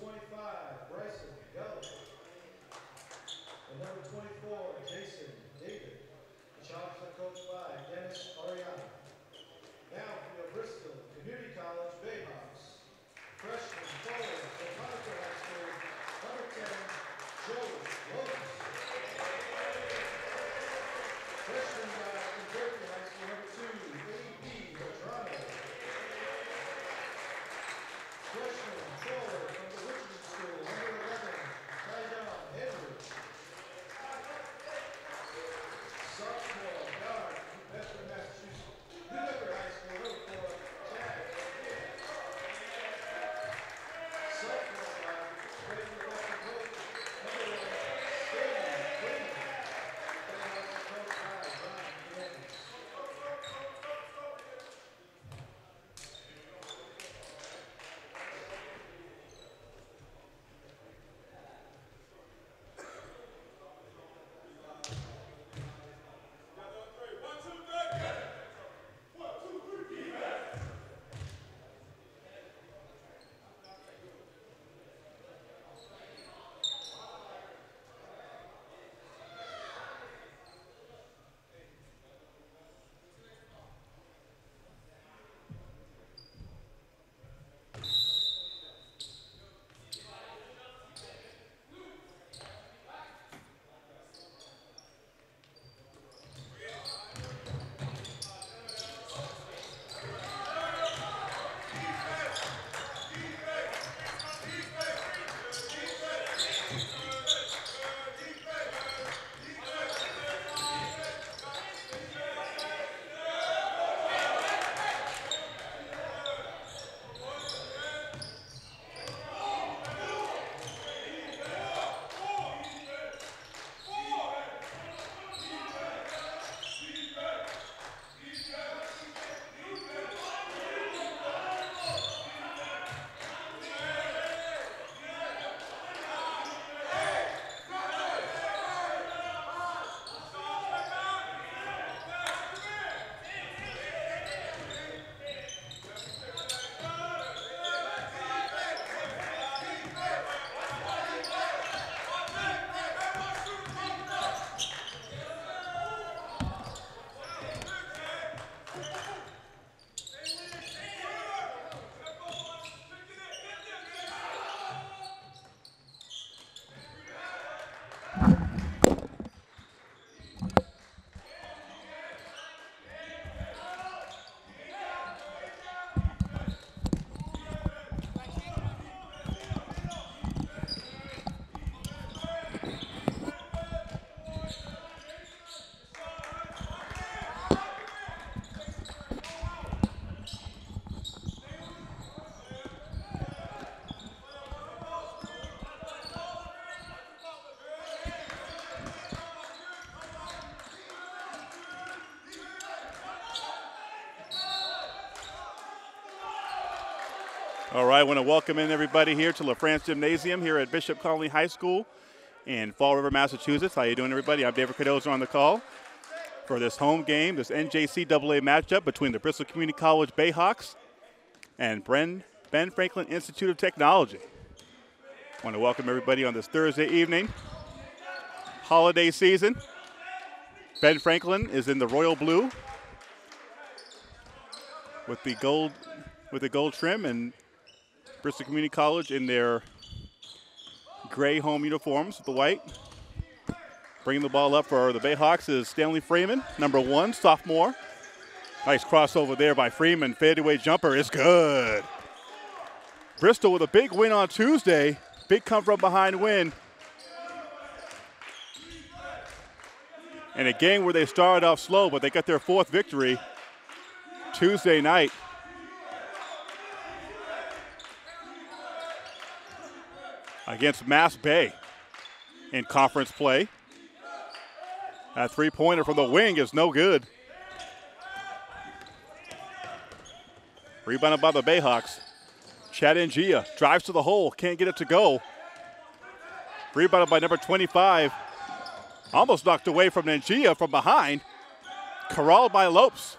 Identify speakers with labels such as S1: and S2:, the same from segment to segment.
S1: 24
S2: All right, I want to welcome in everybody here to LaFrance Gymnasium here at Bishop Connolly High School in Fall River, Massachusetts. How are you doing, everybody? I'm David Cardozo on the call for this home game, this NJCAA matchup between the Bristol Community College Bayhawks and Bren, Ben Franklin Institute of Technology. I want to welcome everybody on this Thursday evening, holiday season. Ben Franklin is in the royal blue with the gold with the gold trim and Bristol Community College in their gray home uniforms with the white. Bringing the ball up for the Bayhawks is Stanley Freeman, number one, sophomore. Nice crossover there by Freeman. Fadeaway jumper is good. Bristol with a big win on Tuesday. Big come from behind win. In a game where they started off slow, but they got their fourth victory Tuesday night. Against Mass Bay in conference play. That three pointer from the wing is no good. Rebounded by the Bayhawks. Chad Ngia drives to the hole, can't get it to go. Rebounded by number 25. Almost knocked away from Ngia from behind. Corralled by Lopes.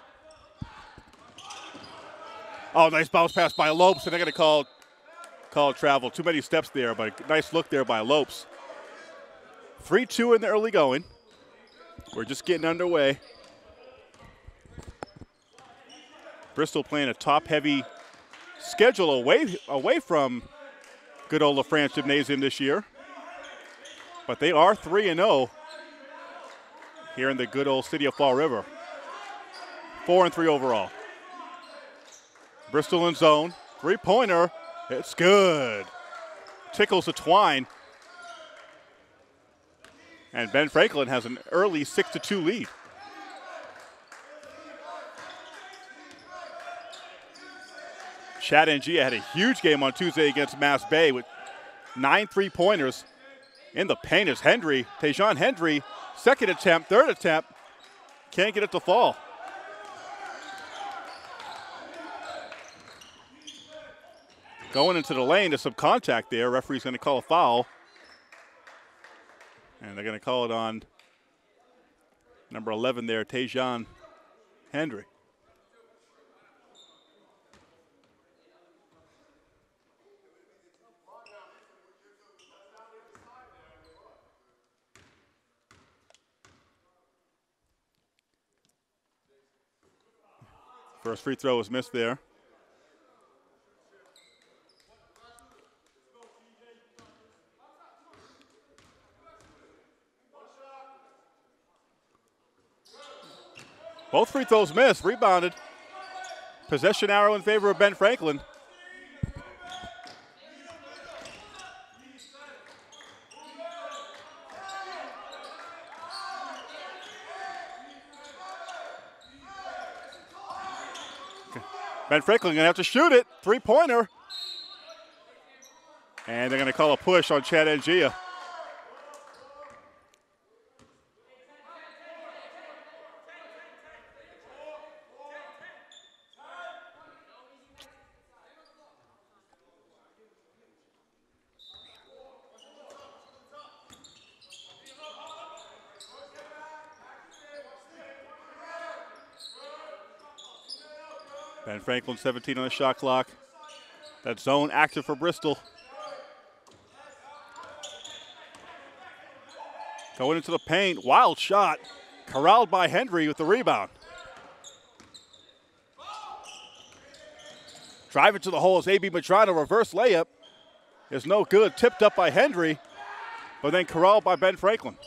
S2: Oh, nice bounce pass by Lopes, and they're going to call Called travel. Too many steps there, but a nice look there by Lopes. 3 2 in the early going. We're just getting underway. Bristol playing a top heavy schedule away, away from good old LaFrance Gymnasium this year. But they are 3 0 here in the good old city of Fall River. 4 and 3 overall. Bristol in zone. Three pointer. It's good. Tickles the twine. And Ben Franklin has an early 6 to 2 lead. Chad Ngia had a huge game on Tuesday against Mass Bay with nine three pointers in the paint is Hendry. Tejon Hendry, second attempt, third attempt, can't get it to fall. Going into the lane, there's some contact there. Referee's going to call a foul. And they're going to call it on number 11 there, Tejon Hendry. First free throw was missed there. Both free throws missed, rebounded. Possession arrow in favor of Ben Franklin. Ben Franklin gonna have to shoot it. Three pointer. And they're gonna call a push on Chad Ngia. Franklin 17 on the shot clock. That zone active for Bristol. Going into the paint, wild shot. Corralled by Hendry with the rebound. Drive it to the hole as A.B. Madrano reverse layup is no good. Tipped up by Hendry, but then corralled by Ben Franklin.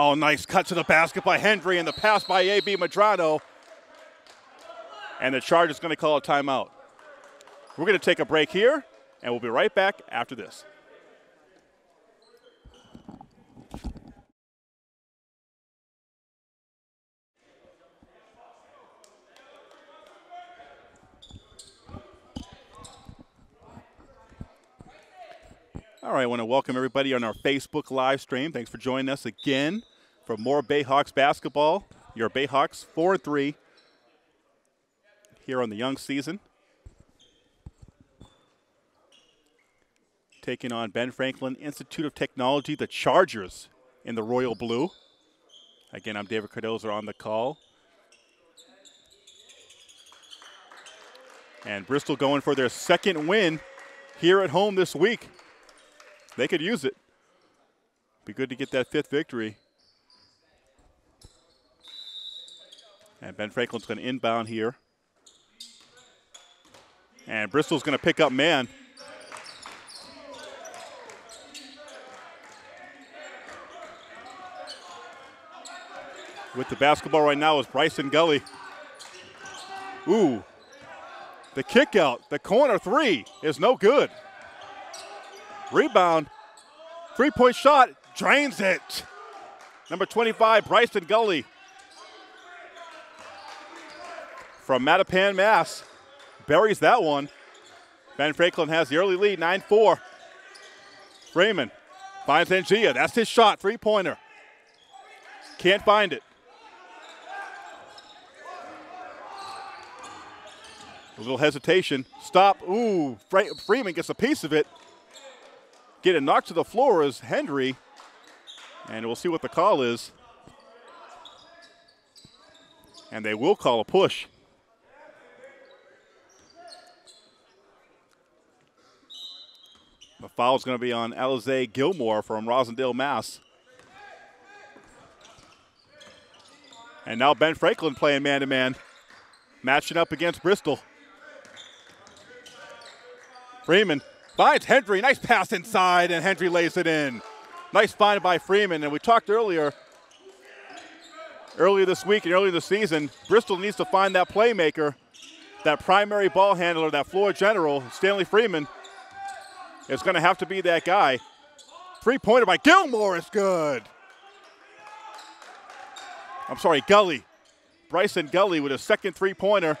S2: Oh, nice cut to the basket by Hendry and the pass by A.B. Madrano. And the charge is going to call a timeout. We're going to take a break here, and we'll be right back after this. All right, I want to welcome everybody on our Facebook live stream. Thanks for joining us again for more Bayhawks basketball. Your Bayhawks 4 3 here on the young season. Taking on Ben Franklin Institute of Technology, the Chargers in the Royal Blue. Again, I'm David Cardoza on the call. And Bristol going for their second win here at home this week. They could use it. Be good to get that fifth victory. And Ben Franklin's going to inbound here. And Bristol's going to pick up man. With the basketball right now is Bryson Gully. Ooh. The kick out, the corner three is no good. Rebound. Three point shot. Drains it. Number 25, Bryson Gully. From Mattapan, Mass. Buries that one. Ben Franklin has the early lead, 9 4. Freeman finds Ngia. That's his shot, three pointer. Can't find it. A little hesitation. Stop. Ooh, Freeman gets a piece of it. Get it knocked to the floor as Hendry And we'll see what the call is. And they will call a push. The foul is going to be on Alize Gilmore from Roslindale, Mass. And now Ben Franklin playing man to man, matching up against Bristol. Freeman finds Hendry. Nice pass inside, and Hendry lays it in. Nice find by Freeman. And we talked earlier, earlier this week and earlier this season, Bristol needs to find that playmaker, that primary ball handler, that floor general, Stanley Freeman is going to have to be that guy. Three pointer by Gilmore is good. I'm sorry, Gully. Bryson Gully with a second three pointer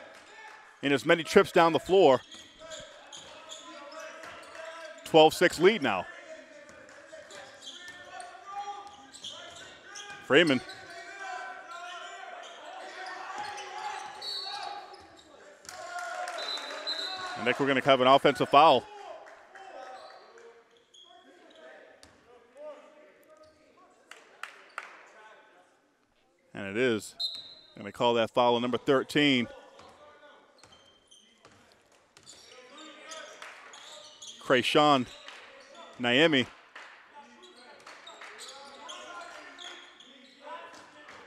S2: in as many trips down the floor. 12 6 lead now. Freeman. I think we're going to have an offensive foul. And it is. And they call that foul number 13. Krayshawn Naomi.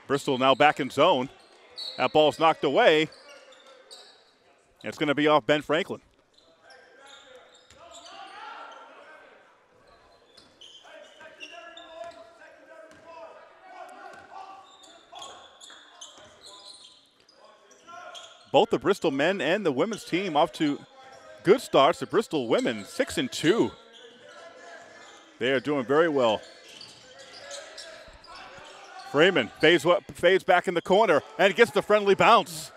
S2: Bristol now back in zone. That ball's knocked away. It's going to be off Ben Franklin. both the Bristol men and the women's team off to good starts. The Bristol women, six and two. They are doing very well. Freeman fades, fades back in the corner and gets the friendly bounce.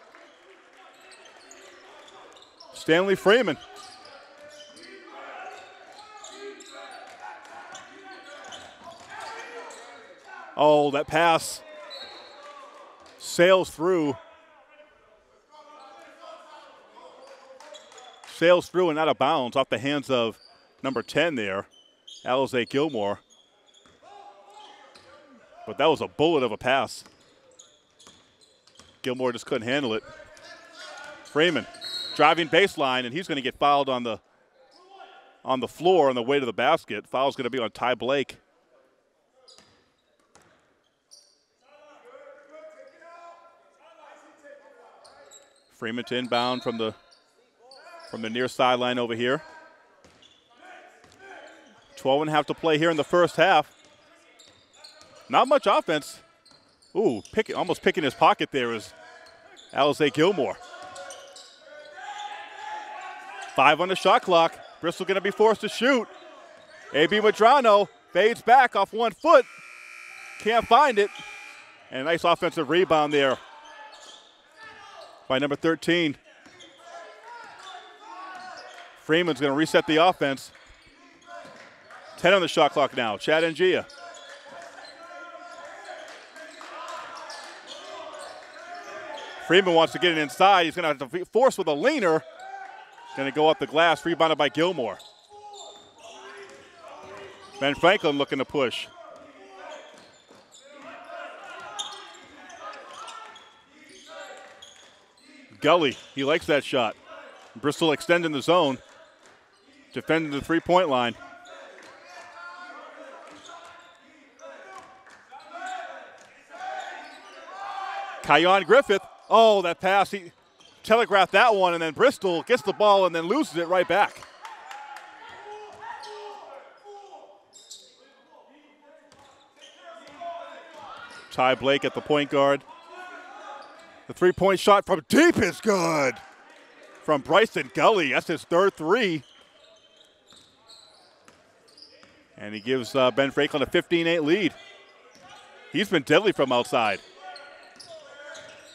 S2: Stanley Freeman. Oh, that pass sails through sails through and out of bounds off the hands of number 10 there, Alize Gilmore. But that was a bullet of a pass. Gilmore just couldn't handle it. Freeman driving baseline, and he's going to get fouled on the on the floor on the way to the basket. Foul's going to be on Ty Blake. Freeman to inbound from the from the near sideline over here. 12 and a half to play here in the first half. Not much offense. Ooh, pick, almost picking his pocket there is Alize Gilmore. Five on the shot clock. Bristol going to be forced to shoot. A.B. Madrano fades back off one foot. Can't find it. And a nice offensive rebound there by number 13. Freeman's going to reset the offense. 10 on the shot clock now. Chad Ngia. Freeman wants to get it inside. He's going to have to force with a leaner. Going to go up the glass, rebounded by Gilmore. Ben Franklin looking to push. Gully, he likes that shot. Bristol extending the zone defending the three point line. Keon Griffith. Oh, that pass. He telegraphed that one, and then Bristol gets the ball and then loses it right back. Ty Blake at the point guard. The three point shot from deep is good from Bryson Gully. That's his third three. And he gives uh, Ben Franklin a 15 8 lead. He's been deadly from outside.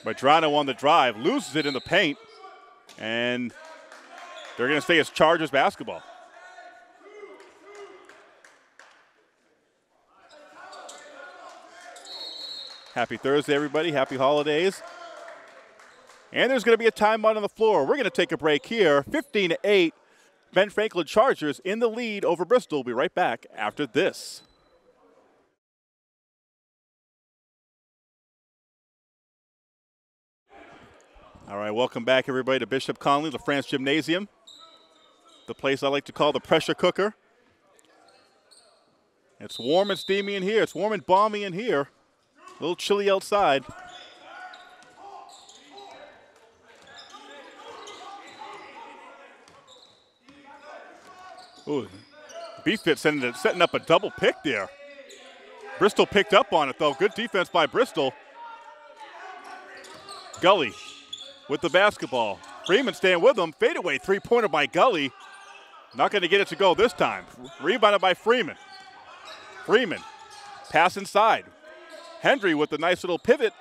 S2: Madrano on the drive, loses it in the paint, and they're going to stay as Chargers basketball. Happy Thursday, everybody. Happy holidays. And there's going to be a timeout on the floor. We're going to take a break here. 15 to 8. Ben Franklin Chargers in the lead over Bristol. We'll be right back after this. All right, welcome back, everybody, to Bishop Connolly, France Gymnasium, the place I like to call the pressure cooker. It's warm and steamy in here. It's warm and balmy in here. A little chilly outside. Ooh, BFIT setting, setting up a double pick there. Bristol picked up on it, though. Good defense by Bristol. Gully with the basketball. Freeman staying with him. Fadeaway three-pointer by Gully. Not going to get it to go this time. Rebounded by Freeman. Freeman, pass inside. Hendry with the nice little pivot.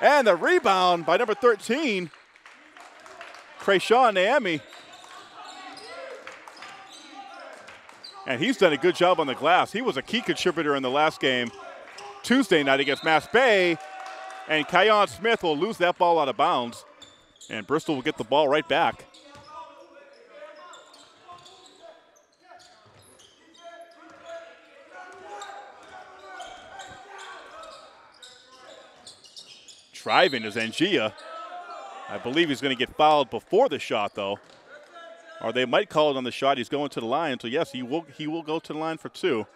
S2: And the rebound by number 13, Krayshawn Naomi. And he's done a good job on the glass. He was a key contributor in the last game Tuesday night against Mass Bay. And Keon Smith will lose that ball out of bounds. And Bristol will get the ball right back. Driving is Ngia. I believe he's going to get fouled before the shot, though. Or they might call it on the shot. He's going to the line, so yes, he will he will go to the line for two.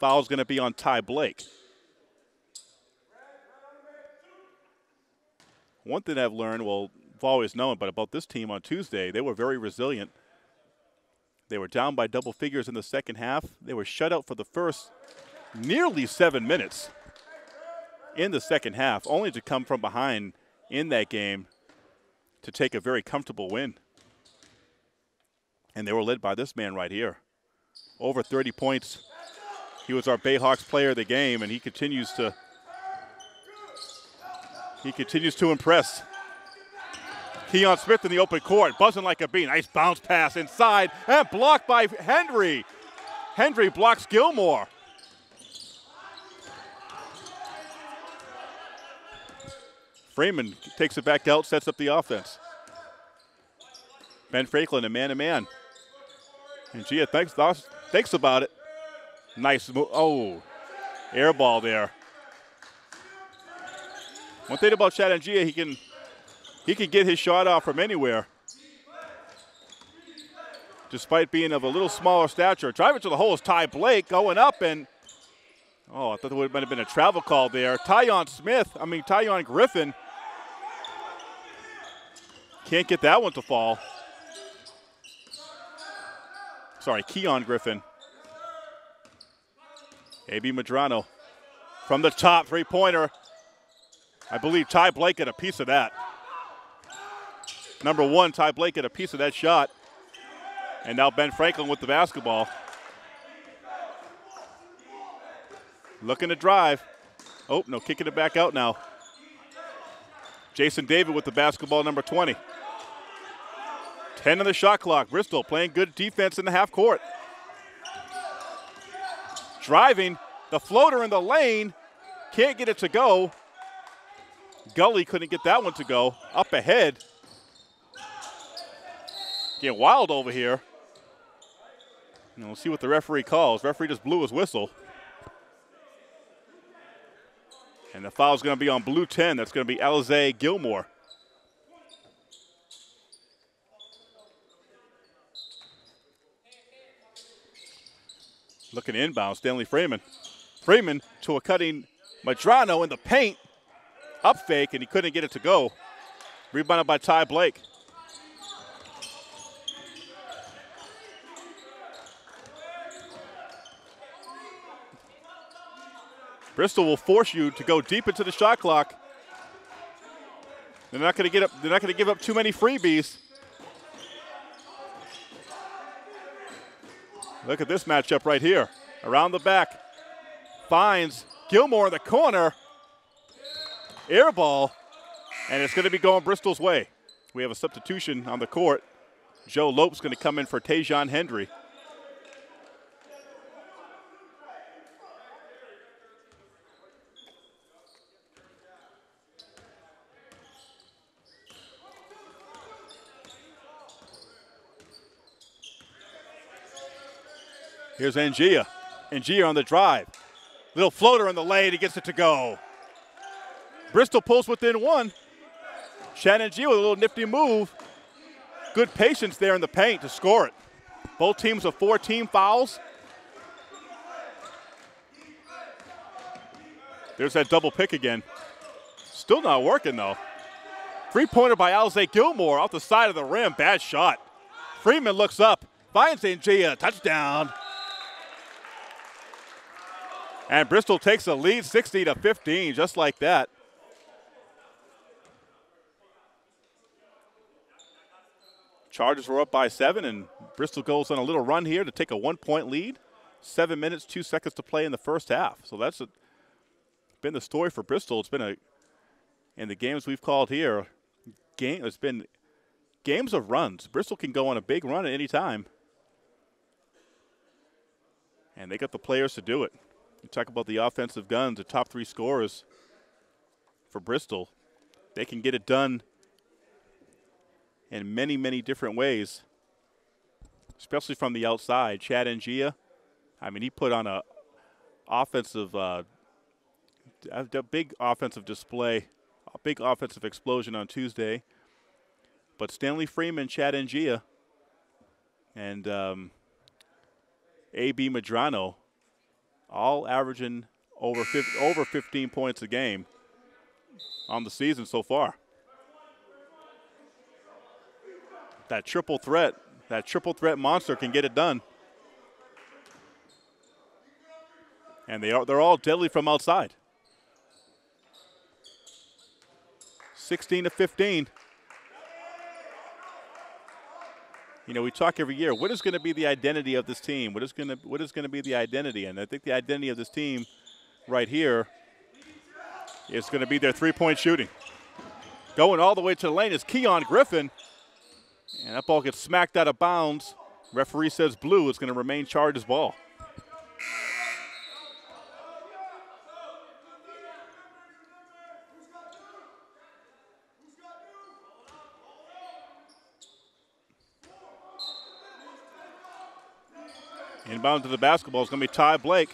S2: Foul's going to be on Ty Blake. One thing I've learned, well, I've always known, but about this team on Tuesday, they were very resilient. They were down by double figures in the second half. They were shut out for the first nearly seven minutes in the second half, only to come from behind in that game to take a very comfortable win. And they were led by this man right here. Over 30 points. He was our Bayhawks player of the game, and he continues to he continues to impress. Keon Smith in the open court, buzzing like a bee. Nice bounce pass inside and blocked by Hendry. Hendry blocks Gilmore. Freeman takes it back out, sets up the offense. Ben Franklin, a man-to-man. Ngia thinks, thinks about it. Nice move. Oh, air ball there. One thing about Chad Ngia, he can he can get his shot off from anywhere. Despite being of a little smaller stature. Driving to the hole is Ty Blake going up and oh, I thought there would have been a travel call there. Tyon Smith, I mean Tyon Griffin can't get that one to fall. Sorry, Keon Griffin. AB Madrano from the top three pointer. I believe Ty Blake got a piece of that. Number one, Ty Blake got a piece of that shot. And now Ben Franklin with the basketball. Looking to drive. Oh, no, kicking it back out now. Jason David with the basketball, number 20. 10 on the shot clock. Bristol playing good defense in the half court. Driving, the floater in the lane. Can't get it to go. Gully couldn't get that one to go. Up ahead. Get wild over here. And we'll see what the referee calls. Referee just blew his whistle. And the foul's going to be on blue 10. That's going to be Alize Gilmore. Looking inbound, Stanley Freeman. Freeman to a cutting Madrano in the paint. Up fake, and he couldn't get it to go. Rebounded by Ty Blake. Bristol will force you to go deep into the shot clock. They're not going to get up. They're not going to give up too many freebies. Look at this matchup right here. Around the back. Finds Gilmore in the corner. Air ball. And it's going to be going Bristol's way. We have a substitution on the court. Joe Lope's going to come in for Tejon Hendry. Here's Ngia. Ngia on the drive. Little floater in the lane. He gets it to go. Bristol pulls within one. Chad Ngia with a little nifty move. Good patience there in the paint to score it. Both teams with four team fouls. There's that double pick again. Still not working though. Three pointer by Alize Gilmore off the side of the rim. Bad shot. Freeman looks up, finds Ngia. Touchdown. And Bristol takes the lead 60 to 15, just like that. Chargers were up by seven, and Bristol goes on a little run here to take a one point lead. Seven minutes, two seconds to play in the first half. So that's a, been the story for Bristol. It's been a, in the games we've called here, game. It's been games of runs. Bristol can go on a big run at any time, and they got the players to do it. You talk about the offensive guns, the top three scorers for Bristol. They can get it done in many, many different ways, especially from the outside. Chad Ngia, I mean, he put on a offensive, uh, a big offensive display, a big offensive explosion on Tuesday. But Stanley Freeman, Chad Ngia, and um, A.B. Madrano, all averaging over 50, over 15 points a game on the season so far. that triple threat, that triple threat monster can get it done. And they are they're all deadly from outside. 16 to 15. You know, we talk every year. What is going to be the identity of this team? What is going to what is going to be the identity? And I think the identity of this team, right here, is going to be their three-point shooting. Going all the way to the lane is Keon Griffin. And that ball gets smacked out of bounds. Referee says blue. It's going to remain charged as ball. Inbound to the basketball is going to be Ty Blake.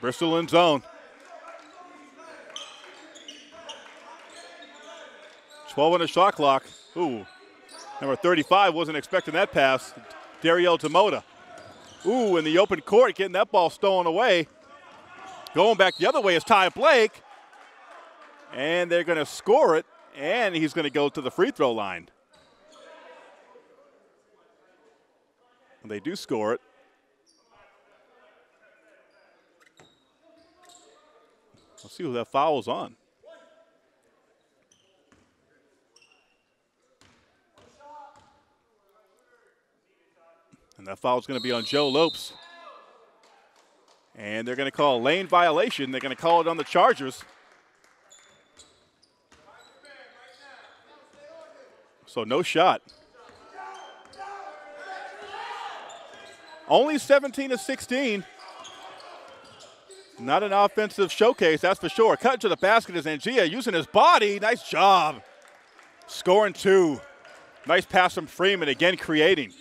S2: Bristol in zone. 12 on the shot clock. Ooh. Number 35 wasn't expecting that pass. Dario Tomoda. Ooh, in the open court, getting that ball stolen away. Going back the other way is Ty Blake. And they're going to score it, and he's going to go to the free throw line. And they do score it. Let's see who that foul is on. And that foul is going to be on Joe Lopes. And they're going to call a lane violation. They're going to call it on the Chargers. So no shot. Only 17 to 16. Not an offensive showcase, that's for sure. Cut to the basket is Ngia using his body. Nice job. Scoring two. Nice pass from Freeman, again creating.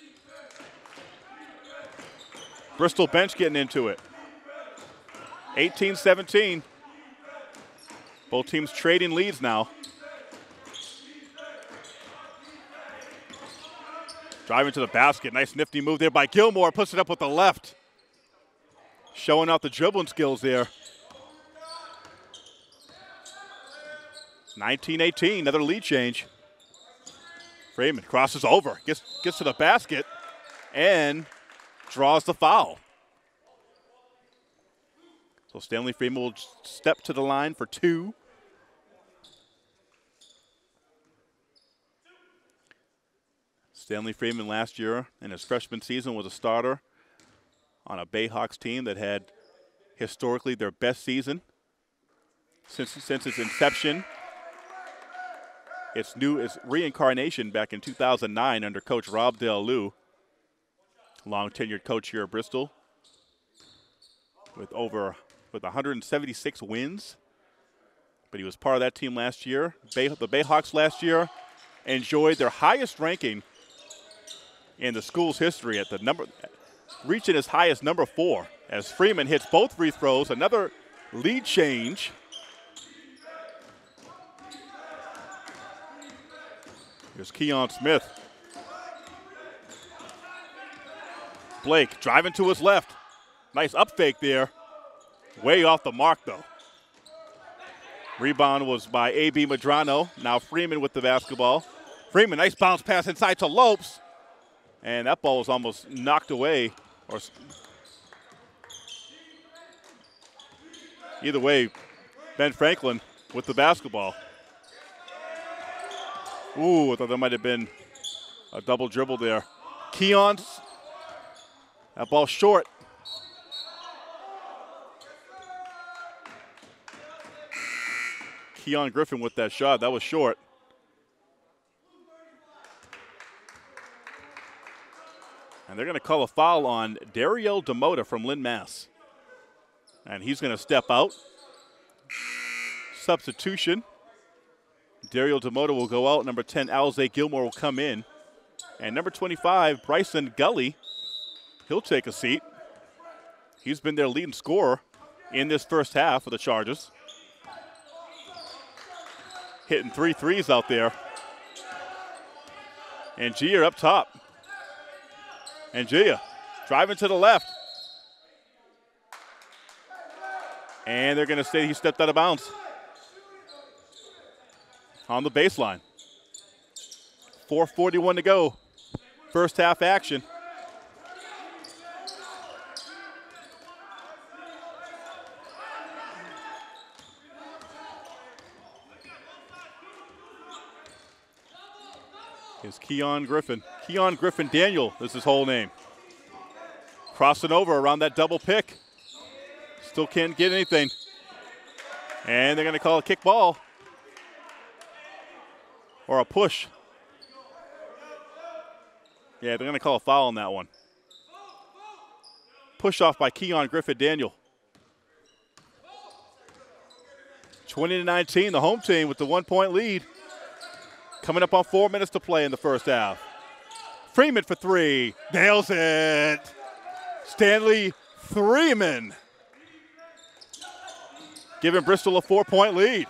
S2: Bristol bench getting into it. 18 17. Both teams trading leads now. Driving to the basket. Nice nifty move there by Gilmore. Puts it up with the left. Showing off the dribbling skills there. 19 18. Another lead change. Freeman crosses over. Gets, gets to the basket. And draws the foul. So Stanley Freeman will step to the line for two. Stanley Freeman last year in his freshman season was a starter on a Bayhawks team that had historically their best season since, since its inception. Its new its reincarnation back in 2009 under coach Rob Del Lou long tenured coach here at Bristol with over with 176 wins. But he was part of that team last year. Bay, the Bayhawks last year enjoyed their highest ranking in the school's history at the number reaching as high as number four as Freeman hits both free throws. Another lead change. Here's Keon Smith. Blake driving to his left. Nice up fake there. Way off the mark, though. Rebound was by A.B. Madrano. Now Freeman with the basketball. Freeman, nice bounce pass inside to Lopes. And that ball was almost knocked away. Or Either way, Ben Franklin with the basketball. Ooh, I thought that might have been a double dribble there. Keon's, that ball short. Keon Griffin with that shot. That was short. And they're going to call a foul on Dario Demota from Lynn, Mass. And he's going to step out. Substitution. Dario Demota will go out. Number 10, Alize Gilmore will come in. And number 25, Bryson Gully, he'll take a seat. He's been their leading scorer in this first half of the Chargers hitting three threes out there. Ngia up top. Ngia driving to the left. And they're going to say he stepped out of bounds on the baseline. 4.41 to go. First half action. Keon Griffin. Keon Griffin Daniel is his whole name. Crossing over around that double pick. Still can't get anything. And they're going to call a kick ball. Or a push. Yeah, they're going to call a foul on that one. Push off by Keon Griffin Daniel. 20 to 19, the home team with the one point lead. Coming up on four minutes to play in the first half. Freeman for three. Nails it. Stanley Freeman. Giving Bristol a four point lead.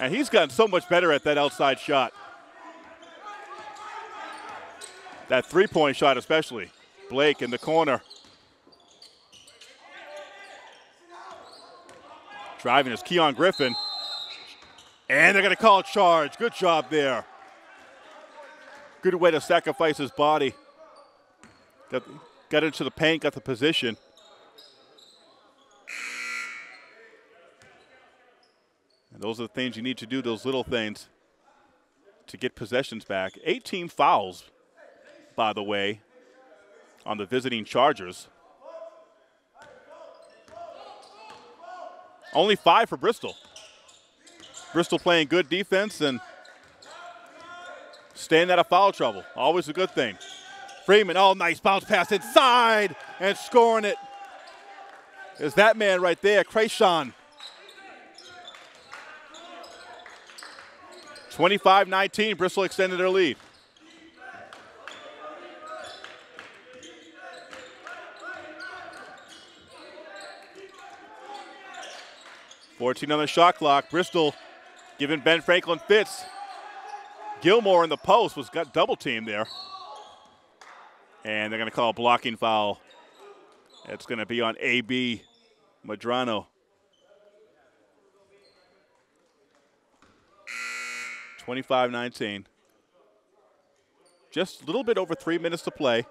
S2: And he's gotten so much better at that outside shot. That three point shot, especially. Blake in the corner. Driving is Keon Griffin. And they're going to call a charge. Good job there. Good way to sacrifice his body. Got, got into the paint, got the position. And those are the things you need to do, those little things, to get possessions back. 18 fouls, by the way, on the visiting Chargers. Only five for Bristol. Bristol playing good defense and staying out of foul trouble. Always a good thing. Freeman, oh, nice bounce pass inside and scoring it. Is that man right there, Krayshawn. 25-19, Bristol extended their lead. Fourteen on the shot clock. Bristol giving Ben Franklin fits. Gilmore in the post was got double teamed there. And they're going to call a blocking foul. It's going to be on AB Madrano. 25 19. Just a little bit over three minutes to play.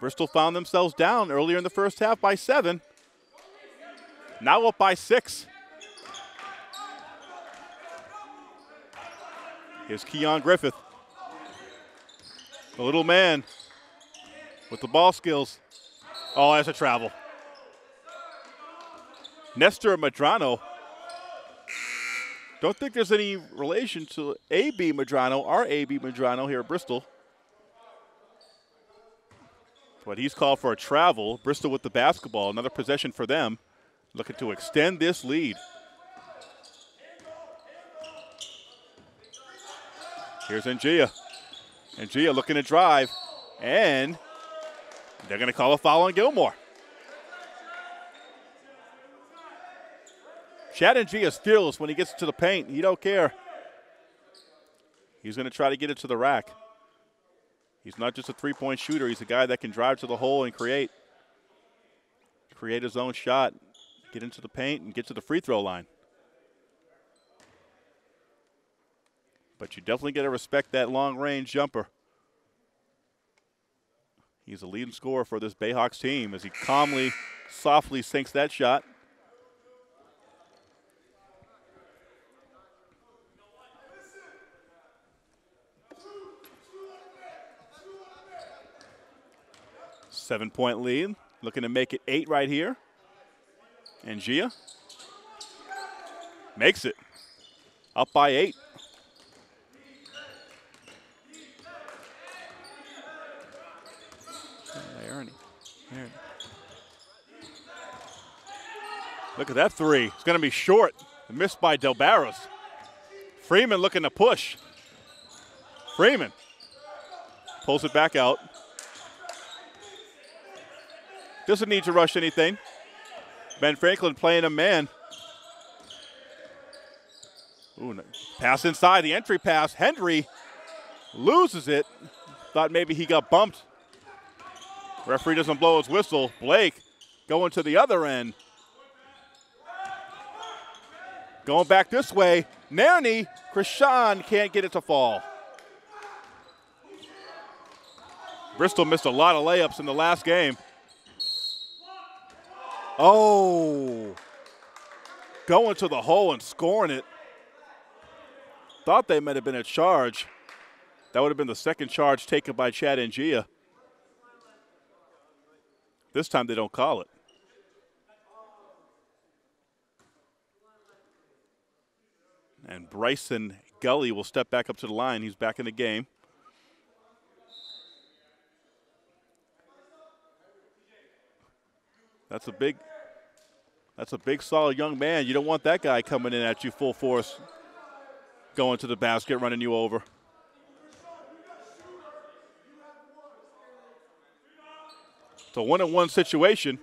S2: Bristol found themselves down earlier in the first half by seven. Now up by six. Here's Keon Griffith. The little man with the ball skills. Oh, that's a travel. Nestor Madrano. Don't think there's any relation to A.B. Madrano, our A.B. Madrano here at Bristol. But he's called for a travel. Bristol with the basketball. Another possession for them looking to extend this lead. Here's Ngia. Ngia looking to drive and They're going to call a foul on Gilmore. Chad Ngia is fearless when he gets to the paint. He don't care. He's going to try to get it to the rack. He's not just a three-point shooter. He's a guy that can drive to the hole and create. Create his own shot, get into the paint, and get to the free throw line. But you definitely got to respect that long-range jumper. He's a leading scorer for this Bayhawks team as he calmly, softly sinks that shot. Seven point lead. Looking to make it eight right here. Ngia makes it. Up by eight. Look at that three. It's going to be short. Missed by Del Barros. Freeman looking to push. Freeman pulls it back out. Doesn't need to rush anything. Ben Franklin playing a man. Ooh, pass inside, the entry pass. Hendry loses it. Thought maybe he got bumped. Referee doesn't blow his whistle. Blake going to the other end. Going back this way. Nairney, Krishan can't get it to fall. Bristol missed a lot of layups in the last game. Oh, going to the hole and scoring it. Thought they might have been a charge. That would have been the second charge taken by Chad Ngia. This time they don't call it. And Bryson Gully will step back up to the line. He's back in the game. That's a big that's a big solid young man. You don't want that guy coming in at you full force, going to the basket, running you over. It's a one on one situation.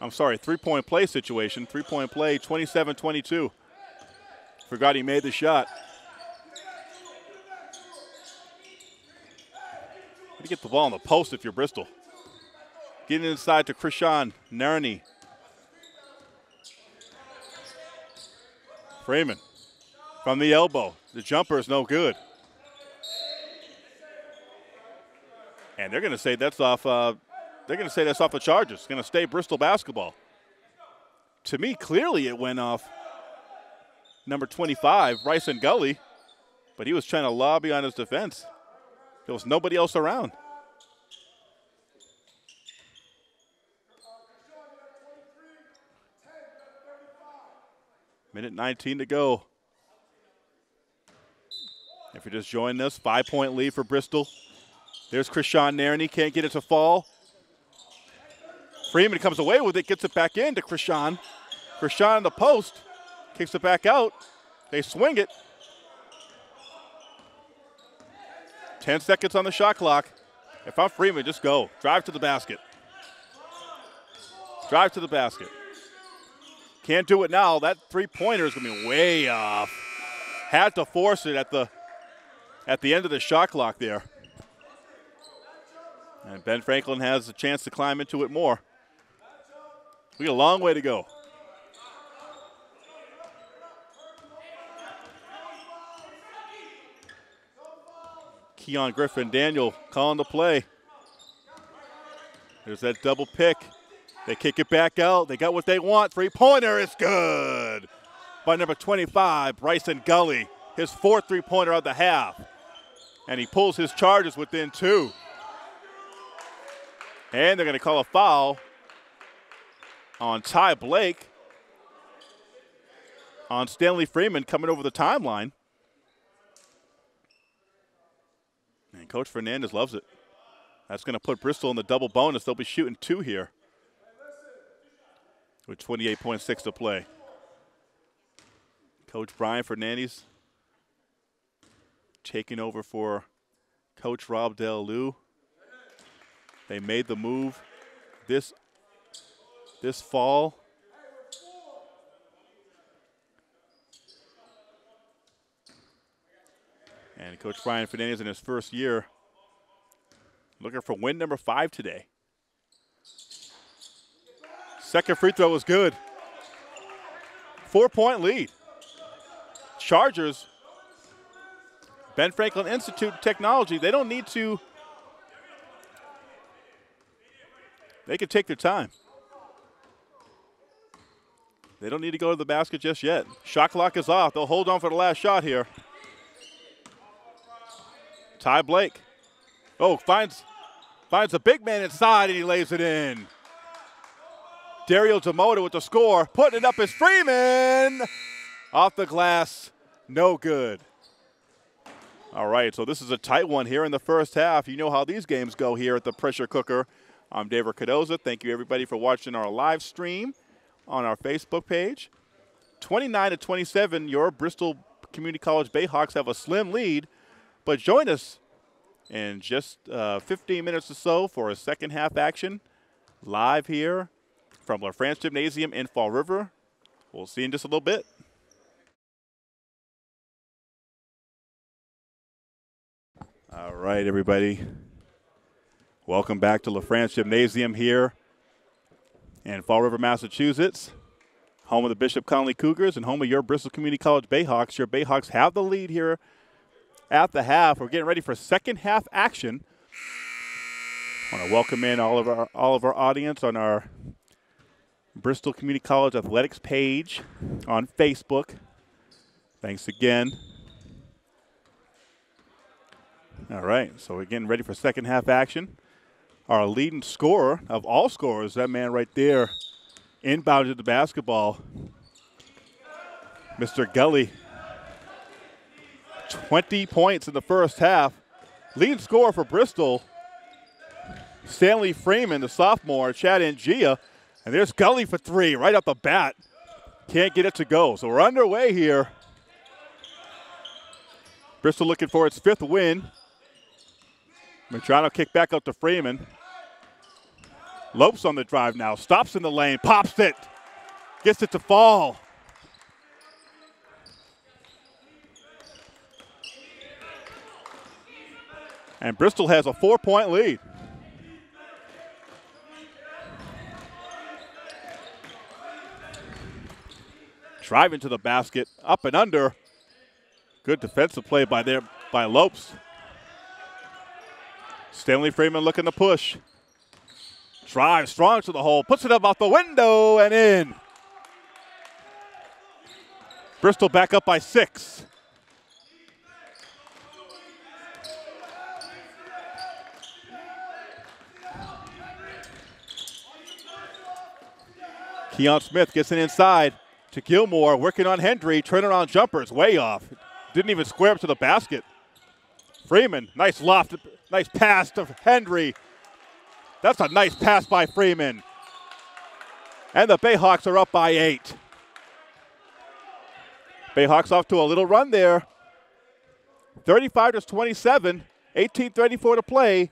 S2: I'm sorry, three point play situation. Three point play, 27 22. Forgot he made the shot. You get the ball on the post if you're Bristol. Getting inside to Krishan Narni. Freeman from the elbow. The jumper is no good. And they're going to say that's off. Uh, they're going to say that's off the charges. It's going to stay Bristol basketball. To me, clearly it went off number 25, Bryson Gully, but he was trying to lobby on his defense. There was nobody else around. Minute 19 to go. If you're just joining us, five point lead for Bristol. There's Krishan Nairney, can't get it to fall. Freeman comes away with it, gets it back in to Krishan. Krishan in the post, kicks it back out. They swing it. 10 seconds on the shot clock. If I'm Freeman, just go. Drive to the basket. Drive to the basket. Can't do it now. That three pointer is going to be way off. Had to force it at the at the end of the shot clock there. And Ben Franklin has a chance to climb into it more. We got a long way to go. Keon Griffin Daniel calling the play. There's that double pick. They kick it back out. They got what they want. Three pointer is good by number 25, Bryson Gully. His fourth three pointer of the half. And he pulls his charges within two. And they're going to call a foul on Ty Blake on Stanley Freeman coming over the timeline. And Coach Fernandez loves it. That's going to put Bristol in the double bonus. They'll be shooting two here with 28.6 to play. Coach Brian Fernandez taking over for Coach Rob Del Lou. They made the move this this fall. And Coach Brian Fernandez in his first year looking for win number five today. Second free throw was good. Four point lead. Chargers, Ben Franklin Institute Technology, they don't need to, they can take their time. They don't need to go to the basket just yet. Shot clock is off. They'll hold on for the last shot here. Ty Blake. Oh, finds finds a big man inside and he lays it in. Dario Demota with the score, putting it up as Freeman. Off the glass, no good. All right, so this is a tight one here in the first half. You know how these games go here at the Pressure Cooker. I'm David Cardoza. Thank you, everybody, for watching our live stream on our Facebook page. 29 to 27, your Bristol Community College Bayhawks have a slim lead, but join us in just uh, 15 minutes or so for a second half action live here from LaFrance Gymnasium in Fall River. We'll see you in just a little bit. All right, everybody. Welcome back to LaFrance Gymnasium here in Fall River, Massachusetts, home of the Bishop Connolly Cougars and home of your Bristol Community College Bayhawks. Your Bayhawks have the lead here at the half. We're getting ready for second half action. I want to welcome in all of our all of our audience on our Bristol Community College Athletics page on Facebook. Thanks again. All right, so we're getting ready for second half action. Our leading scorer of all scorers, that man right there, inbounded the basketball. Mr. Gully. 20 points in the first half. Leading scorer for Bristol, Stanley Freeman, the sophomore, Chad Ngia. And there's Gully for three right off the bat. Can't get it to go. So we're underway here. Bristol looking for its fifth win. Madrano kick back out to Freeman. Lopes on the drive now. Stops in the lane. Pops it. Gets it to fall. And Bristol has a four point lead. Driving to the basket, up and under. Good defensive play by there by Lopes. Stanley Freeman looking to push. Drive strong to the hole, puts it up off the window and in. Bristol back up by six. Keon Smith gets it inside to Gilmore, working on Hendry, turnaround jumpers, way off. Didn't even square up to the basket. Freeman, nice loft, nice pass to Hendry. That's a nice pass by Freeman. And the Bayhawks are up by eight. Bayhawks off to a little run there. 35 to 27, 18:34 to play.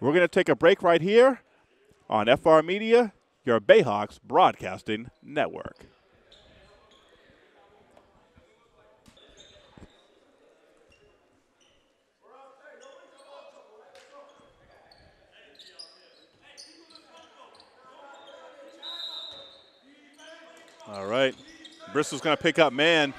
S2: We're going to take a break right here on FR Media, your Bayhawks broadcasting network. All right. Bristol's going to pick up man.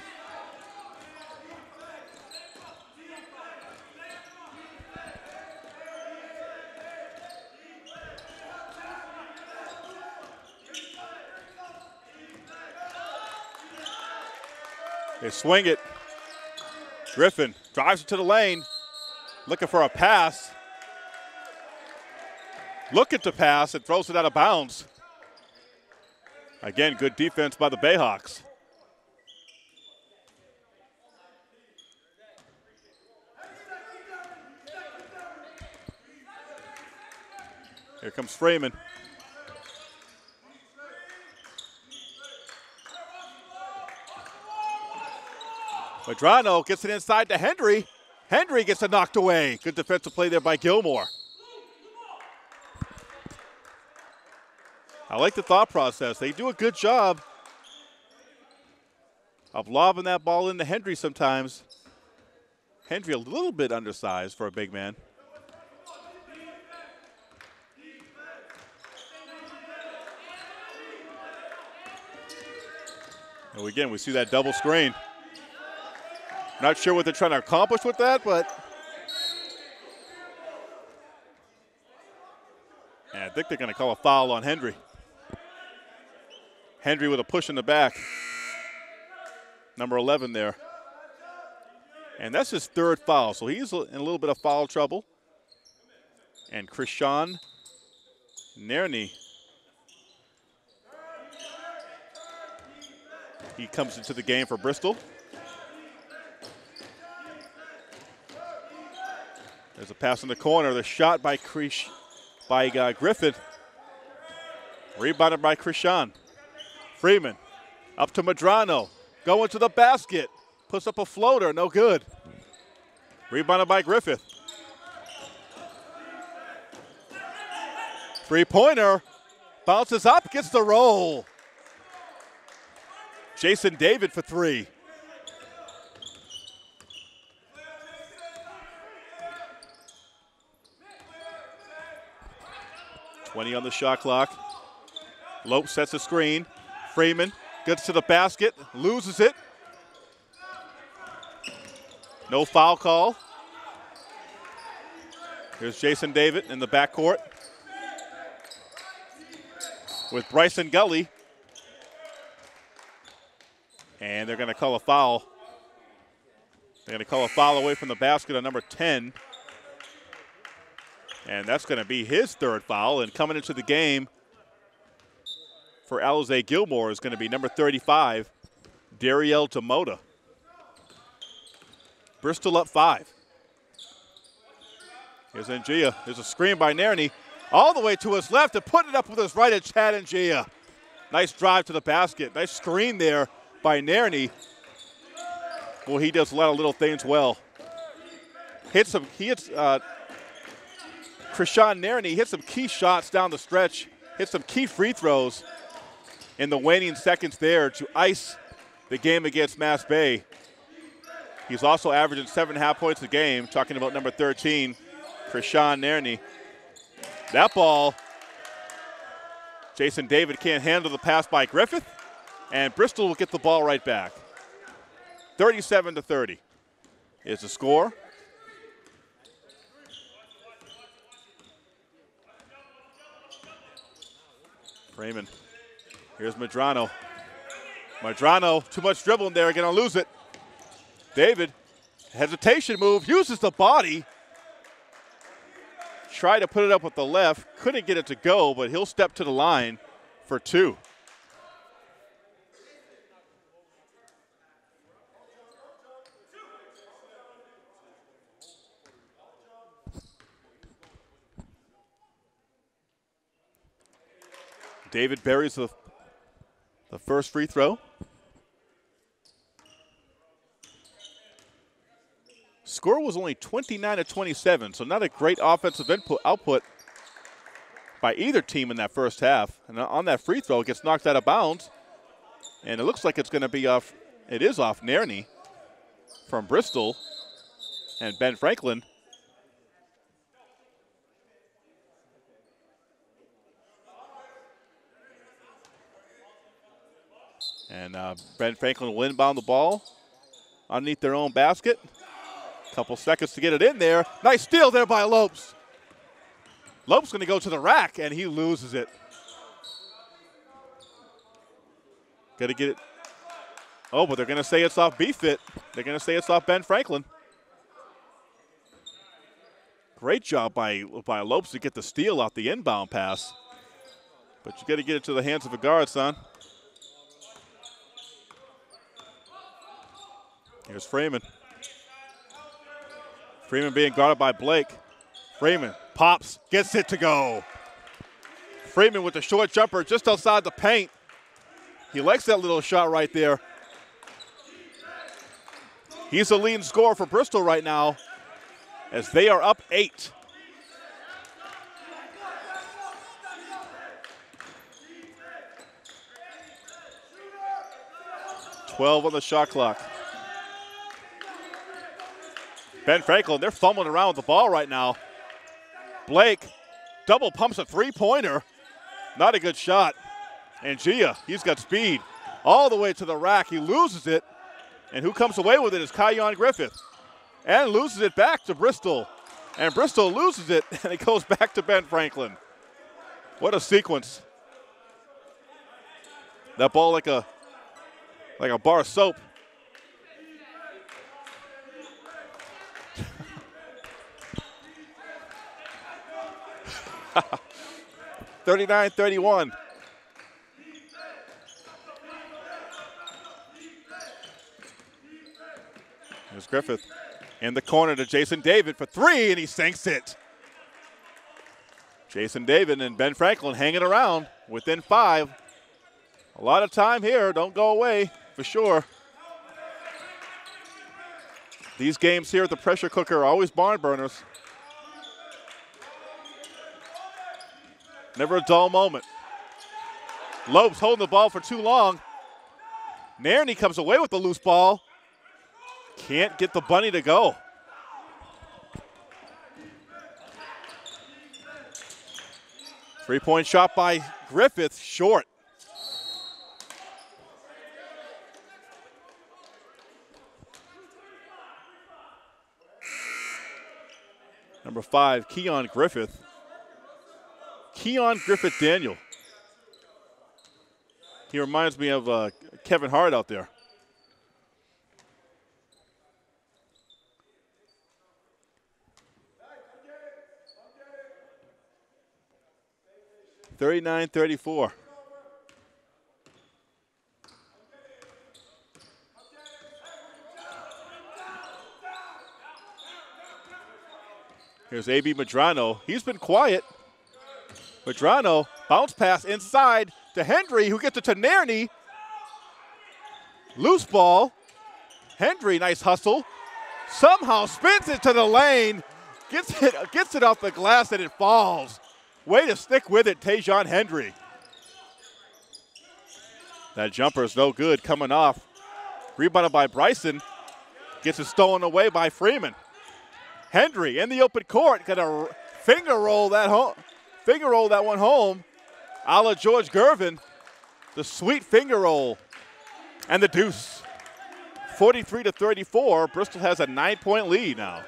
S2: They swing it. Griffin drives it to the lane, looking for a pass. Look at the pass and throws it out of bounds. Again, good defense by the Bayhawks. Here comes Freeman. Madrano gets it inside to Hendry. Hendry gets it knocked away. Good defensive play there by Gilmore. I like the thought process. They do a good job of lobbing that ball into Hendry sometimes. Hendry a little bit undersized for a big man. And again, we see that double screen. Not sure what they're trying to accomplish with that, but. And I think they're going to call a foul on Hendry. Hendry with a push in the back. Number 11 there. And that's his third foul, so he's in a little bit of foul trouble. And Krishan Nerny. He comes into the game for Bristol. There's a pass in the corner. The shot by Krish, by uh, Griffin. Rebounded by Krishan. Freeman up to Madrano. Going to the basket. Puts up a floater. No good. Rebounded by Griffith. Three pointer. Bounces up. Gets the roll. Jason David for three. Twenty on the shot clock. Lope sets a screen. Freeman gets to the basket, loses it. No foul call. Here's Jason David in the backcourt with Bryson Gully. And they're going to call a foul. They're going to call a foul away from the basket on number 10. And that's going to be his third foul. And coming into the game for Alizé Gilmore is going to be number 35, Dariel Tomoda. Bristol up five. Here's Ngia. There's a screen by Nerny. All the way to his left and putting it up with his right at Chad Ngia. Nice drive to the basket. Nice screen there by Nerny. Well, he does a lot of little things well. Hits some, he hits, uh, Krishan Nerny hit some key shots down the stretch, hits some key free throws in the waning seconds there to ice the game against Mass Bay. He's also averaging seven and a half points a game, talking about number 13, Krishan Nerny. That ball, Jason David can't handle the pass by Griffith, and Bristol will get the ball right back. 37 to 30 is the score. Raymond Here's Madrano. Madrano, too much dribbling there, to lose it. David, hesitation move, uses the body. Tried to put it up with the left, couldn't get it to go, but he'll step to the line for two. David buries the the first free throw. Score was only 29 to 27, so not a great offensive input output by either team in that first half. And on that free throw, it gets knocked out of bounds. And it looks like it's going to be off, it is off Nerny from Bristol and Ben Franklin. And uh, Ben Franklin will inbound the ball underneath their own basket. Couple seconds to get it in there. Nice steal there by Lopes. Lopes going to go to the rack, and he loses it. Got to get it. Oh, but they're going to say it's off BFIT. They're going to say it's off Ben Franklin. Great job by, by Lopes to get the steal off the inbound pass. But you got to get it to the hands of a guard, son. Here's Freeman. Freeman being guarded by Blake. Freeman pops, gets it to go. Freeman with the short jumper just outside the paint. He likes that little shot right there. He's the leading scorer for Bristol right now as they are up eight. Twelve on the shot clock. Ben Franklin, they're fumbling around with the ball right now. Blake double pumps a three pointer. Not a good shot. Ngia, he's got speed all the way to the rack. He loses it. And who comes away with it is Keon Griffith. And loses it back to Bristol. And Bristol loses it, and it goes back to Ben Franklin. What a sequence. That ball like a like a bar of soap. Thirty-nine, thirty-one. Here's Griffith in the corner to Jason David for three, and he sinks it. Jason David and Ben Franklin hanging around within five. A lot of time here. Don't go away for sure. These games here at the pressure cooker are always barn burners. Never a dull moment. Lopes holding the ball for too long. Nairney comes away with the loose ball. Can't get the bunny to go. Three point shot by Griffith, short. Number five, Keon Griffith. Keon Griffith Daniel. He reminds me of uh, Kevin Hart out there. Thirty-nine, thirty-four. Here's A.B. Madrano. He's been quiet. Madrano bounce pass inside to Hendry, who gets it to Nairney. Loose ball. Hendry, nice hustle. Somehow spins it to the lane. Gets it, gets it off the glass and it falls. Way to stick with it, Tejon Hendry. That jumper is no good coming off. Rebounded by Bryson. Gets it stolen away by Freeman. Hendry in the open court, gonna finger roll that home, finger roll that one home, a la George Gervin. The sweet finger roll, and the deuce. 43 to 34. Bristol has a nine-point lead now.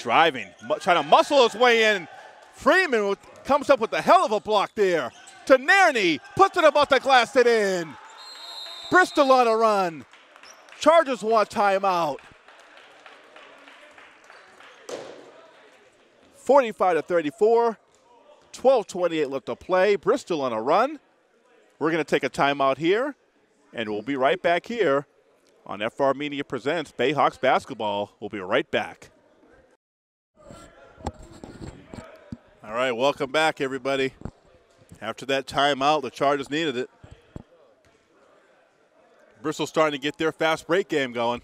S2: Driving, trying to muscle his way in. Freeman comes up with a hell of a block there to Nairney. Puts it about the glass it in. Bristol on a run. Chargers want timeout. 45 to 34. 12:28 left to play. Bristol on a run. We're going to take a timeout here, and we'll be right back here on FR Media Presents Bayhawks Basketball. We'll be right back. All right, welcome back, everybody. After that timeout, the Chargers needed it. Bristol starting to get their fast break game going.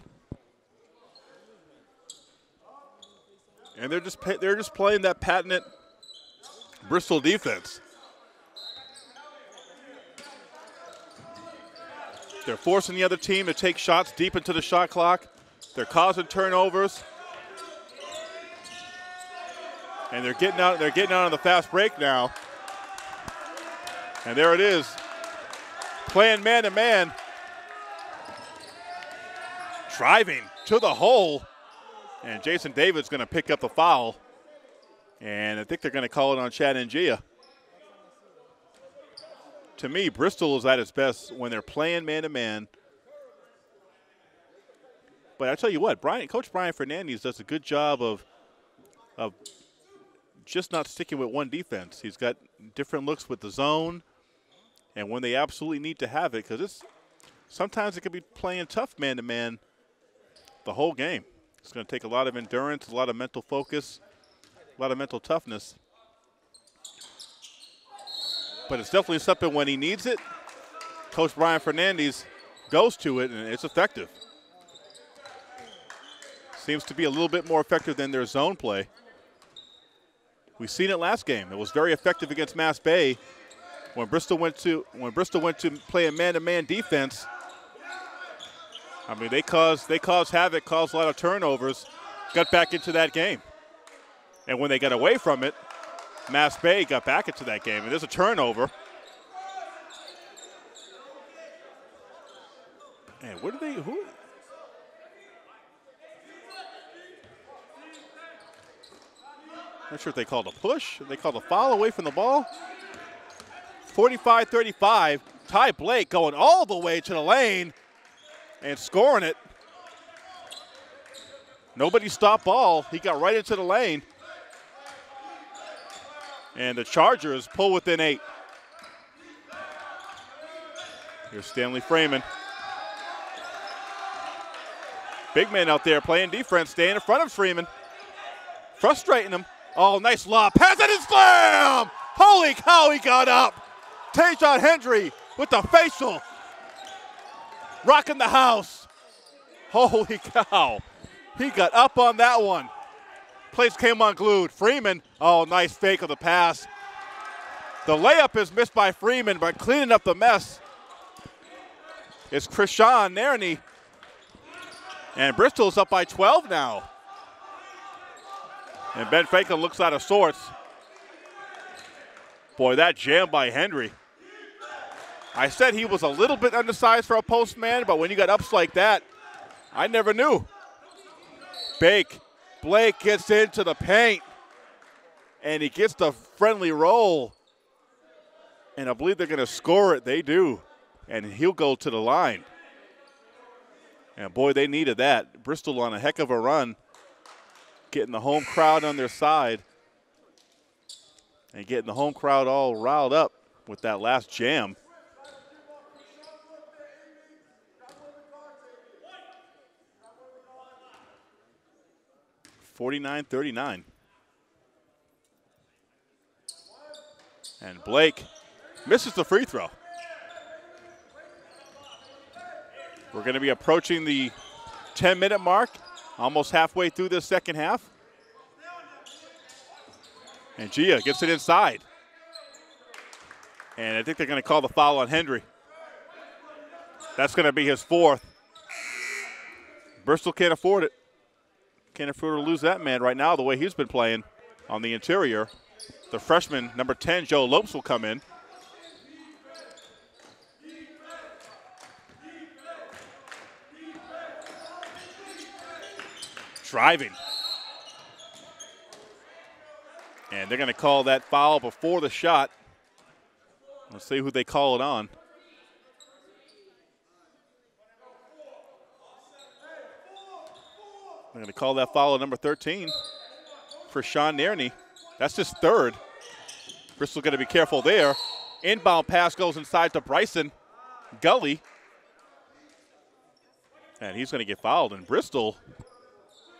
S2: And they're just they're just playing that patented Bristol defense. They're forcing the other team to take shots deep into the shot clock. They're causing turnovers. And they're getting out they're getting out on the fast break now. And there it is. Playing man to man. Driving to the hole. And Jason David's going to pick up the foul. And I think they're going to call it on Chad Ngia. To me, Bristol is at its best when they're playing man to man. But I tell you what, Brian, Coach Brian Fernandez does a good job of, of just not sticking with one defense. He's got different looks with the zone and when they absolutely need to have it, because it's sometimes it can be playing tough man to man the whole game. It's going to take a lot of endurance, a lot of mental focus, a lot of mental toughness. But it's definitely something when he needs it. Coach Brian Fernandez goes to it, and it's effective. Seems to be a little bit more effective than their zone play. We've seen it last game. It was very effective against Mass Bay when Bristol went to when Bristol went to play a man-to-man defense. I mean, they caused they caused havoc, caused a lot of turnovers, got back into that game. And when they got away from it, Mass Bay got back into that game. And there's a turnover. And what do they who Not sure if they called a push. They called a foul away from the ball. 45 35. Ty Blake going all the way to the lane and scoring it. Nobody stopped ball. He got right into the lane. And the Chargers pull within eight. Here's Stanley Freeman. Big man out there playing defense, staying in front of Freeman. Frustrating him. Oh, nice lob. Pass it and slam! Holy cow, he got up. Tejon Hendry with the facial. Rocking the house. Holy cow. He got up on that one. Place came unglued. Freeman, oh, nice fake of the pass. The layup is missed by Freeman, but cleaning up the mess is Krishan Nairney. And Bristol's up by 12 now. And Ben Franklin looks out of sorts. Boy, that jam by Hendry. I said he was a little bit undersized for a postman, but when you got ups like that, I never knew. Bake. Blake gets into the paint. And he gets the friendly roll. And I believe they're going to score it. They do. And he'll go to the line. And boy, they needed that. Bristol on a heck of a run getting the home crowd on their side and getting the home crowd all riled up with that last jam. Forty-nine, thirty-nine. And Blake misses the free throw. We're going to be approaching the 10 minute mark almost halfway through the second half. Ngia gets it inside. And I think they're going to call the foul on Hendry. That's going to be his fourth. Bristol can't afford it. Can't afford to lose that man right now the way he's been playing on the interior. The freshman, number 10, Joe Lopes, will come in. driving. And they're going to call that foul before the shot. Let's see who they call it on. They're going to call that foul number 13 for Sean Nairney. That's his third. Bristol going to be careful there. Inbound pass goes inside to Bryson Gully. And he's going to get fouled. And Bristol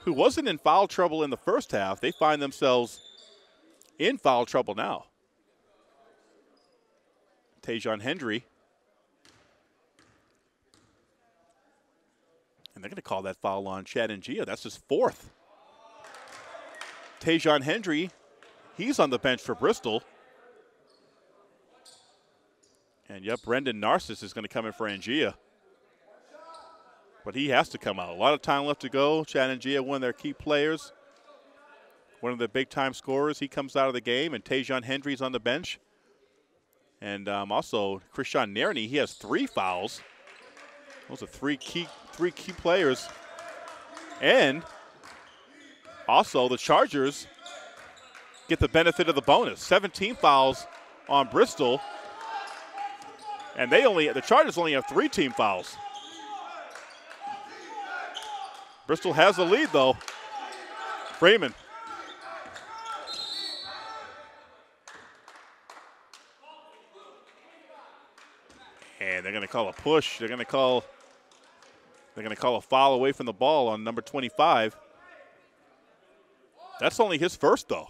S2: who wasn't in foul trouble in the first half, they find themselves in foul trouble now. Tejon Hendry. And they're going to call that foul on Chad Ngia. That's his fourth. Tejon Hendry, he's on the bench for Bristol. And yep, Brendan Narcissus is going to come in for Ngia but he has to come out. A lot of time left to go. Chad Ngia, one of their key players, one of the big time scorers. He comes out of the game, and Tejon Hendry's on the bench. And um, also, Krishan Nairney, he has three fouls. Those are three key, three key players. And also, the Chargers get the benefit of the bonus. 17 fouls on Bristol. And they only, the Chargers only have three team fouls. Bristol has the lead, though. Freeman. And they're going to call a push. They're going to call they're going to call a foul away from the ball on number 25. That's only his first, though.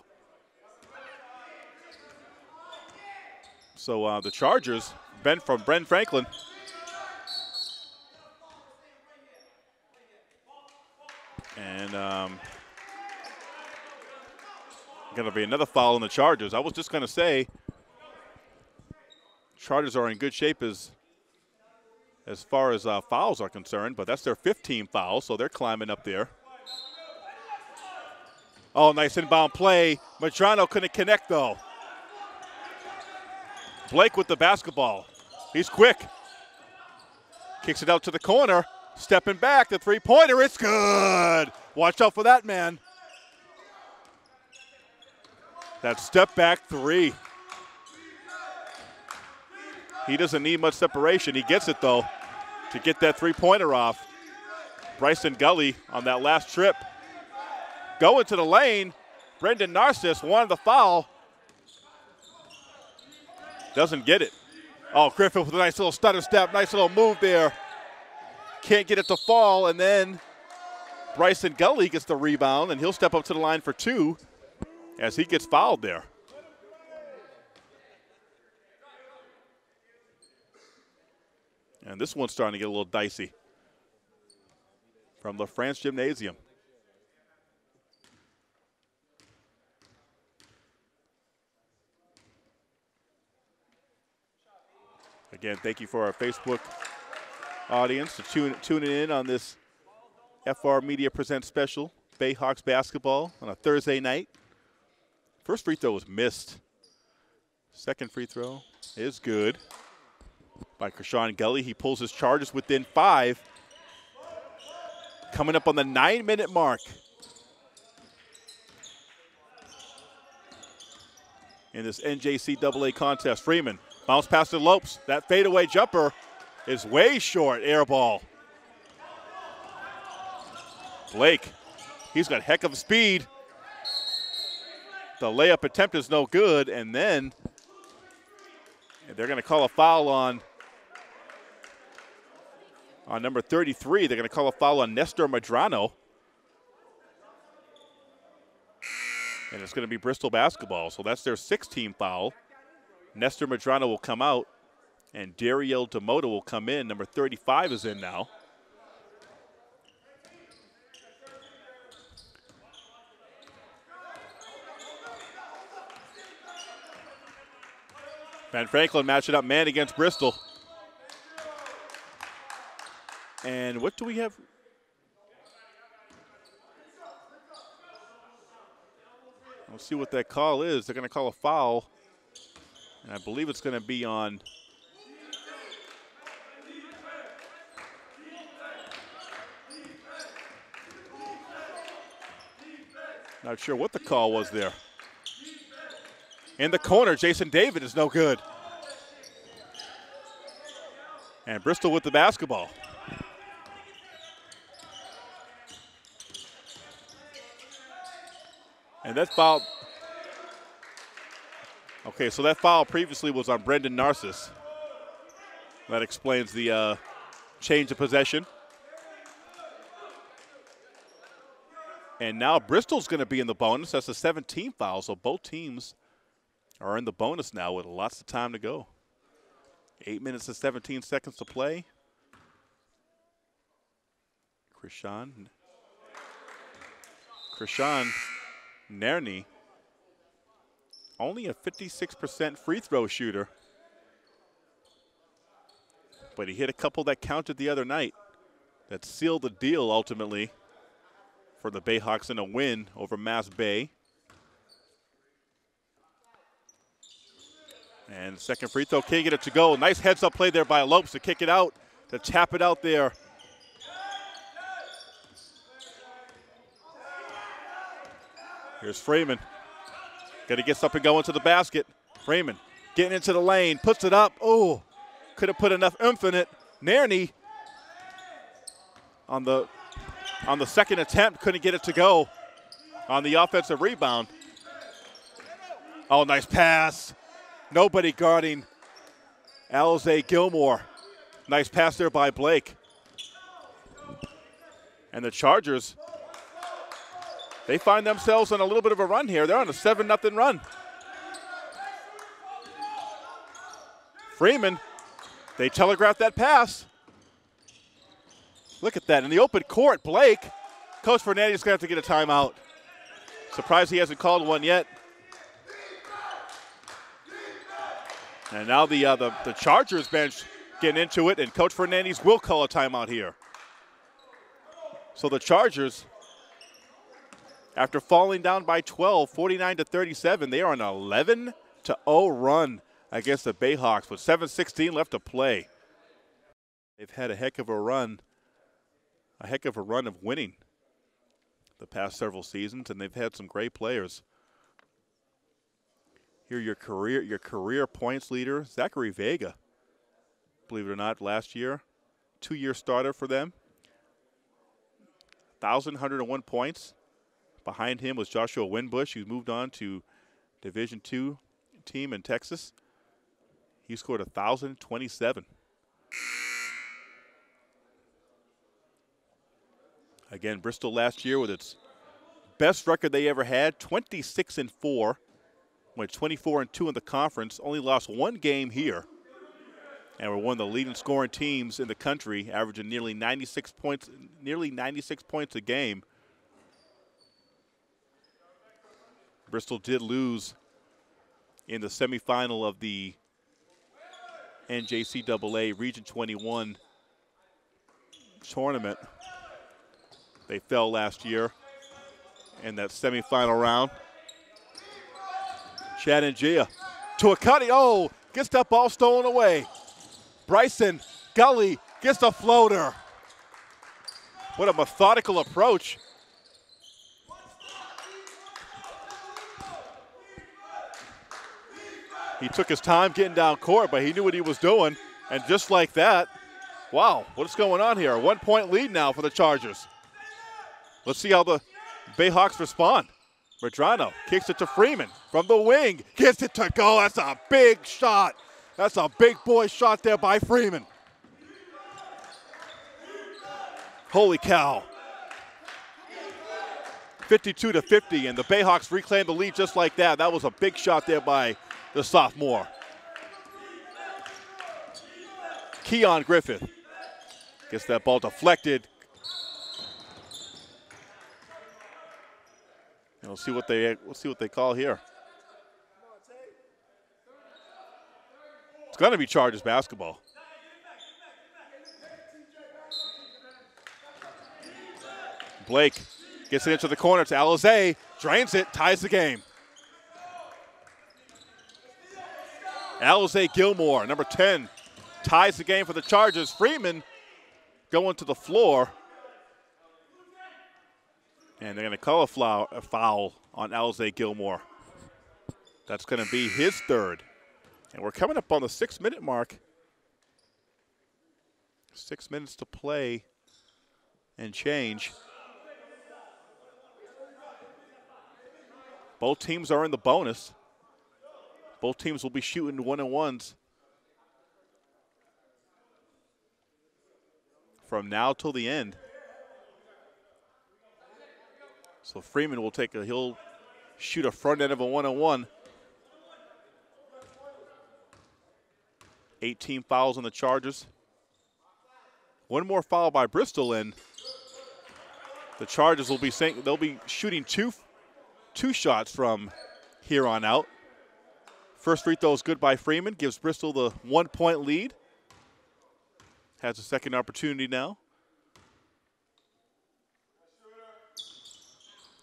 S2: So uh, the Chargers, Ben from Bren Franklin. And um, going to be another foul on the Chargers. I was just going to say, Chargers are in good shape as as far as uh, fouls are concerned, but that's their 15 foul, so they're climbing up there. Oh, nice inbound play. Madrano couldn't connect though. Blake with the basketball. He's quick. Kicks it out to the corner. Stepping back, the three pointer. It's good. Watch out for that man. That step back three. He doesn't need much separation. He gets it though to get that three pointer off. Bryson Gully on that last trip. Going to the lane. Brendan Narcissus wanted the foul. Doesn't get it. Oh, Griffith with a nice little stutter step, nice little move there. Can't get it to fall, and then Bryson Gully gets the rebound, and he'll step up to the line for two as he gets fouled there. And this one's starting to get a little dicey from LaFrance Gymnasium. Again, thank you for our Facebook audience to tune, tuning in on this FR Media Presents special, Bayhawks basketball on a Thursday night. First free throw was missed. Second free throw is good by Krishan Gully. He pulls his charges within five. Coming up on the nine minute mark. In this NJCAA contest, Freeman bounce past to Lopes. That fadeaway jumper is way short. Air ball. Blake, he's got heck of a speed. The layup attempt is no good, and then they're going to call a foul on on number 33. They're going to call a foul on Nestor Madrano. And it's going to be Bristol basketball. So that's their 16 foul. Nestor Madrano will come out, and Dario Demoto will come in. Number 35 is in now. Van Franklin matching up man against Bristol. And what do we have? We'll see what that call is. They're going to call a foul. And I believe it's going to be on. Not sure what the call was there. In the corner, Jason David is no good. And Bristol with the basketball. And that foul. Okay, so that foul previously was on Brendan Narcissus. That explains the uh, change of possession. And now Bristol's going to be in the bonus. That's a 17 foul, so both teams are in the bonus now with lots of time to go. Eight minutes and 17 seconds to play. Krishan. Krishan Nerny, only a 56% free throw shooter, but he hit a couple that counted the other night that sealed the deal ultimately for the Bayhawks in a win over Mass Bay. And second free throw, can't get it to go. Nice heads up play there by Lopes to kick it out, to tap it out there Here's Freeman. Got to get something going to the basket. Freeman getting into the lane, puts it up. Oh, could have put enough infinite. in. Nairney on the on the second attempt couldn't get it to go on the offensive rebound. Oh, nice pass. Nobody guarding Alize Gilmore. Nice pass there by Blake. And the Chargers they find themselves on a little bit of a run here. They're on a 7 0 run. Freeman, they telegraph that pass. Look at that. In the open court, Blake Coach Fernandez is going to have to get a timeout. Surprised he hasn't called one yet. And now the, uh, the, the Chargers bench getting into it, and Coach Fernandez will call a timeout here. So the Chargers, after falling down by 12, 49 to 37, they are on an 11 to 0 run against the Bayhawks with 7:16 left to play. They've had a heck of a run, a heck of a run of winning the past several seasons, and they've had some great players. Here, your career, your career points leader, Zachary Vega. Believe it or not, last year, two-year starter for them. 1,101 points. Behind him was Joshua Winbush, who's moved on to Division two team in Texas. He scored 1,027. Again, Bristol last year with its best record they ever had, 26 and 4, went 24 and 2 in the conference, only lost one game here. And we're one of the leading scoring teams in the country, averaging nearly 96 points, nearly 96 points a game. Bristol did lose in the semifinal of the NJCAA Region 21 tournament. They fell last year in that semifinal round. Chad Ngia to a cutting. Oh, gets that ball stolen away. Bryson Gully gets the floater. What a methodical approach. He took his time getting down court, but he knew what he was doing. And just like that, wow, what's going on here? A one point lead now for the Chargers. Let's see how the Bayhawks respond. Madrano kicks it to Freeman from the wing. Gets it to go. That's a big shot. That's a big boy shot there by Freeman. Holy cow. 52 to 50, and the Bayhawks reclaim the lead just like that. That was a big shot there by the sophomore. Keon Griffith gets that ball deflected. And we'll see what they we'll see what they call here. It's going to be Chargers basketball. Blake gets it into the corner to Alizé, drains it, ties the game. Alizé Gilmore, number 10, ties the game for the Chargers. Freeman going to the floor. And they're going to call a, a foul on Alizé Gilmore. That's going to be his third. And we're coming up on the six minute mark. Six minutes to play and change. Both teams are in the bonus. Both teams will be shooting one and ones from now till the end. So Freeman will take a he'll shoot a front end of a one on one. 18 fouls on the Chargers. One more foul by Bristol and the Chargers will be saying they'll be shooting two two shots from here on out. First free throw is good by Freeman, gives Bristol the one point lead. Has a second opportunity now.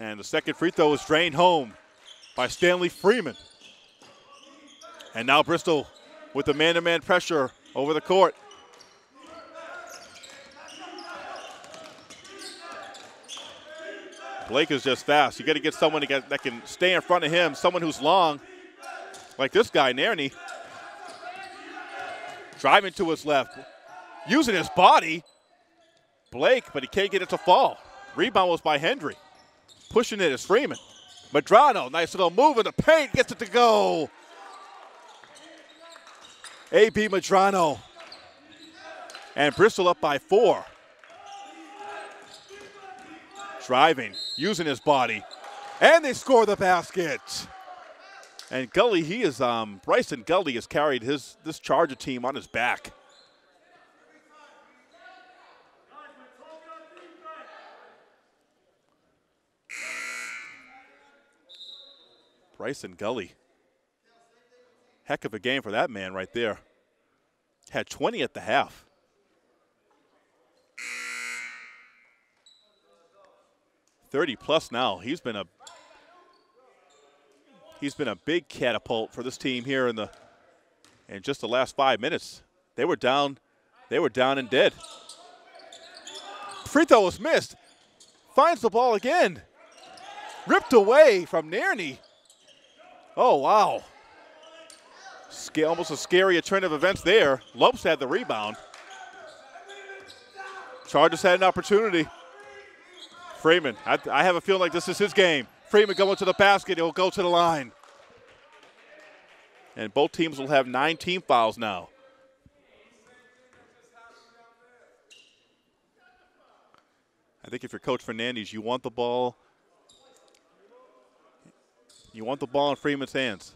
S2: And the second free throw is drained home by Stanley Freeman. And now Bristol with the man to man pressure over the court. Blake is just fast. You got to get someone that can stay in front of him, someone who's long, like this guy, Nairney. Driving to his left, using his body. Blake, but he can't get it to fall. Rebound was by Hendry. Pushing it is Freeman. Madrano, nice little move in the paint, gets it to go. A.B. Madrano. And Bristol up by four. Driving, using his body. And they score the basket. And Gully, he is um, Bryson Gully has carried his this Charger team on his back. Bryson Gully, heck of a game for that man right there. Had 20 at the half. Thirty plus now. He's been a he's been a big catapult for this team here in the in just the last five minutes. They were down, they were down and dead. Free throw was missed. Finds the ball again. Ripped away from Nairney. Oh wow. Sc- almost a scary turn of events there. Lopes had the rebound. Chargers had an opportunity. Freeman, I, I have a feeling like this is his game. Freeman going to the basket, he'll go to the line. And both teams will have nine team fouls now. I think if you're Coach Fernandez, you want the ball. You want the ball in Freeman's hands.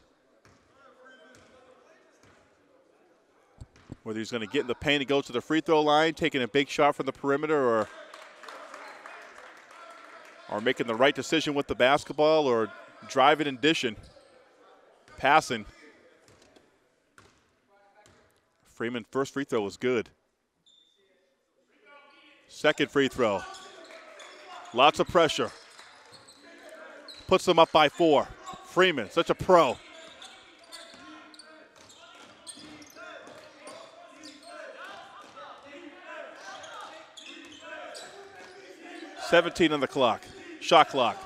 S2: Whether he's going to get in the paint and go to the free throw line, taking a big shot from the perimeter, or or making the right decision with the basketball, or driving and dishing, passing. Freeman first free throw was good. Second free throw. Lots of pressure. Puts them up by four. Freeman, such a pro. Seventeen on the clock. Shot clock.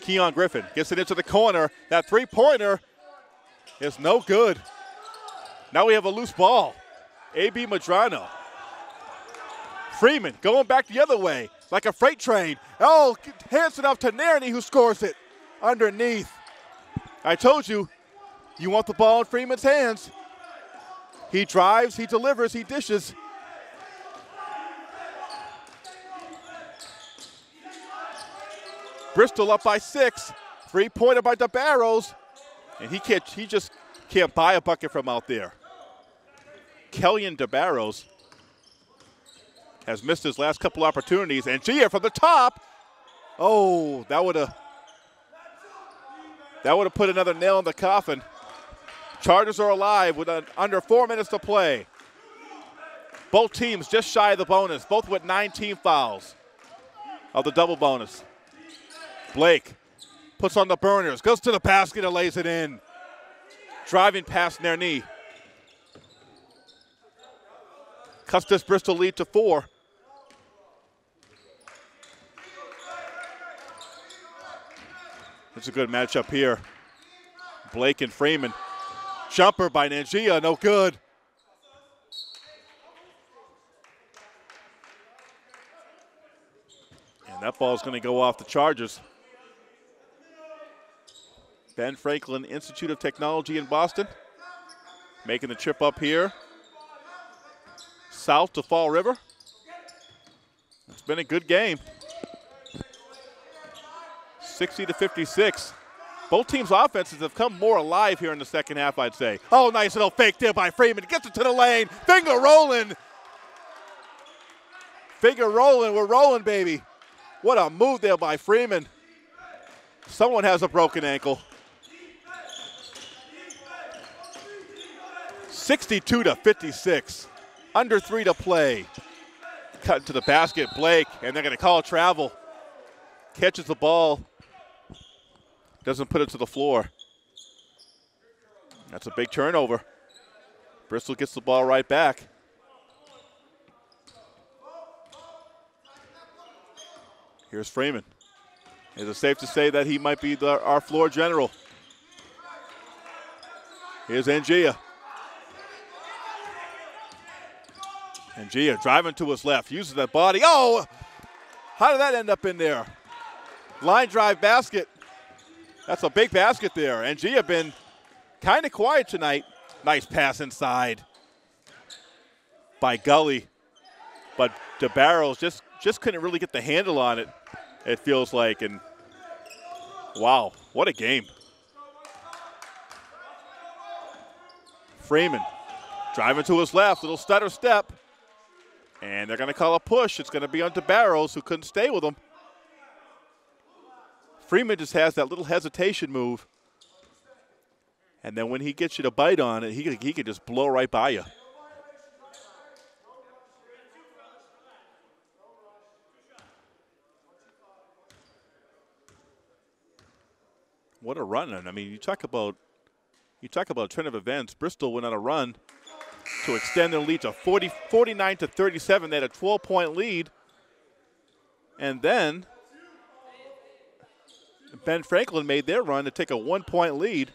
S2: Keon Griffin gets it into the corner. That three-pointer is no good. Now we have a loose ball. A.B. Madrano. Freeman going back the other way like a freight train. Oh, hands it off to Nairney who scores it underneath. I told you, you want the ball in Freeman's hands. He drives, he delivers, he dishes. Bristol up by six. Three pointer by DeBarros. And he can't he just can't buy a bucket from out there. Kellyan DeBarros has missed his last couple opportunities. Ngia from the top. Oh, that would have that would have put another nail in the coffin. Chargers are alive with an, under four minutes to play. Both teams just shy of the bonus, both with 19 fouls of the double bonus. Blake puts on the burners, goes to the basket and lays it in. Driving past knee. Cuts this Bristol lead to four. It's a good matchup here. Blake and Freeman. Jumper by Ngia, no good. And that ball is going to go off the Chargers. Ben Franklin Institute of Technology in Boston making the trip up here south to Fall River. It's been a good game. 60 to 56. Both teams' offenses have come more alive here in the second half, I'd say. Oh, nice little fake there by Freeman. Gets it to the lane. Finger rolling. Finger rolling. We're rolling, baby. What a move there by Freeman. Someone has a broken ankle. 62 to 56. Under three to play. Cut to the basket, Blake, and they're going to call travel. Catches the ball. Doesn't put it to the floor. That's a big turnover. Bristol gets the ball right back. Here's Freeman. Is it safe to say that he might be the, our floor general? Here's Ngia. Ngia driving to his left, uses that body. Oh, how did that end up in there? Line drive basket. That's a big basket there. Ngia been kind of quiet tonight. Nice pass inside by Gully. But DeBarros just, just couldn't really get the handle on it, it feels like. And wow, what a game. Freeman driving to his left, little stutter step. And they're going to call a push. It's going to be on Barrows, who couldn't stay with him. Freeman just has that little hesitation move. And then when he gets you to bite on it, he he could just blow right by you. What a run! And I mean, you talk about you talk about a trend of events. Bristol went on a run to extend their lead to 40, 49 to 37. They had a 12 point lead. And then Ben Franklin made their run to take a one point lead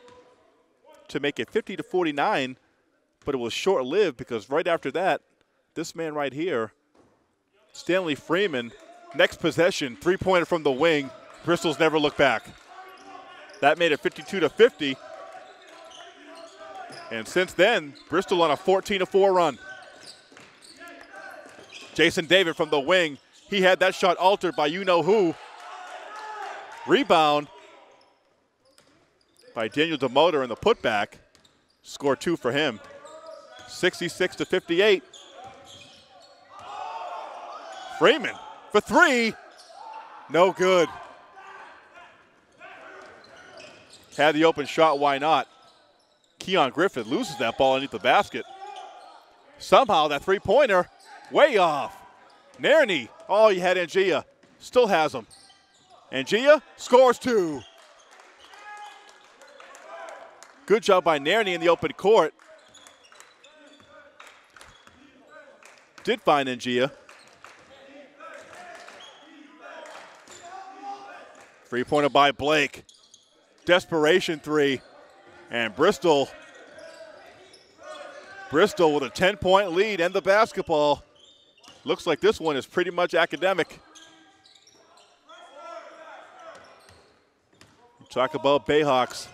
S2: to make it 50 to 49, but it was short lived because right after that, this man right here, Stanley Freeman, next possession, three pointer from the wing. Bristol's never looked back. That made it 52 to 50. And since then, Bristol on a 14 4 run. Jason David from the wing. He had that shot altered by you know who. Rebound by Daniel DeMotor in the putback. Score two for him. 66 to 58. Freeman for three. No good. Had the open shot, why not? Keon Griffith loses that ball underneath the basket. Somehow that three pointer, way off. Nairney, oh, you had Ngia. Still has him. Ngia scores two. Good job by Nairney in the open court. Did find Ngia. Three pointer by Blake. Desperation three. And Bristol, Bristol with a 10 point lead and the basketball. Looks like this one is pretty much academic. Talk about Bayhawks.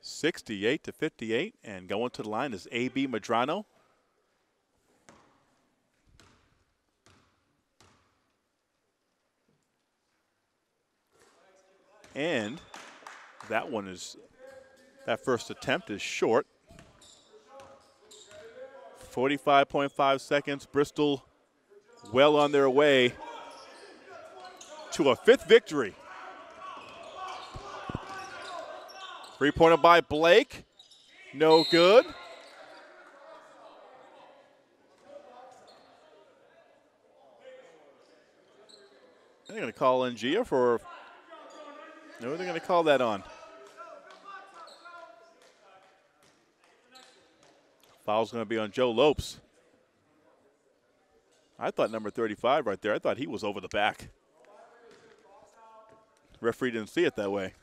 S2: Sixty-eight to fifty-eight, and going to the line is A.B. Madrano. And that one is, that first attempt is short. 45.5 seconds. Bristol well on their way to a fifth victory. Three pointer by Blake. No good. They're going to call Ngia for no, they're going to call that on. Foul's going to be on Joe Lopes. I thought number 35 right there, I thought he was over the back. Referee didn't see it that way.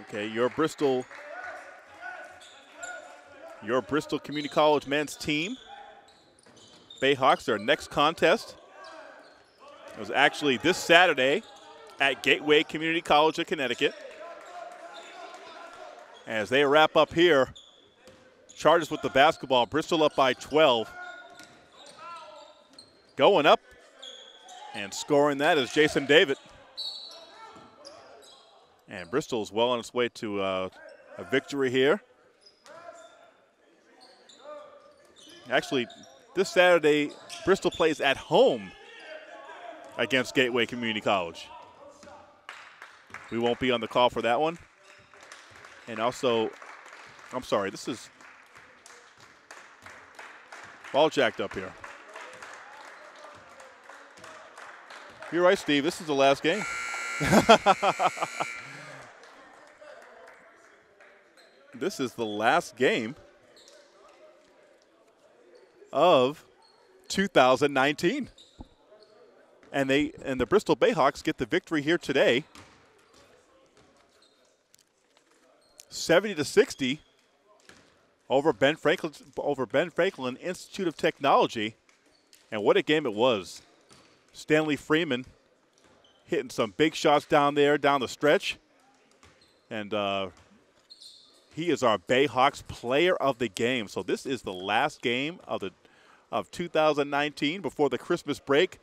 S2: Okay, your Bristol, your Bristol Community College men's team, Bayhawks, their next contest it was actually this Saturday at Gateway Community College of Connecticut. As they wrap up here, Chargers with the basketball, Bristol up by 12. Going up and scoring that is Jason David. And Bristol is well on its way to uh, a victory here. Actually, this Saturday, Bristol plays at home against Gateway Community College. We won't be on the call for that one. And also, I'm sorry, this is all jacked up here. You're right, Steve. This is the last game. this is the last game of 2019. And they and the Bristol Bayhawks get the victory here today. 70 to 60 over Ben Franklin over Ben Franklin Institute of Technology. And what a game it was. Stanley Freeman hitting some big shots down there down the stretch. And uh, He is our Bayhawks player of the game. So this is the last game of the of 2019 before the Christmas break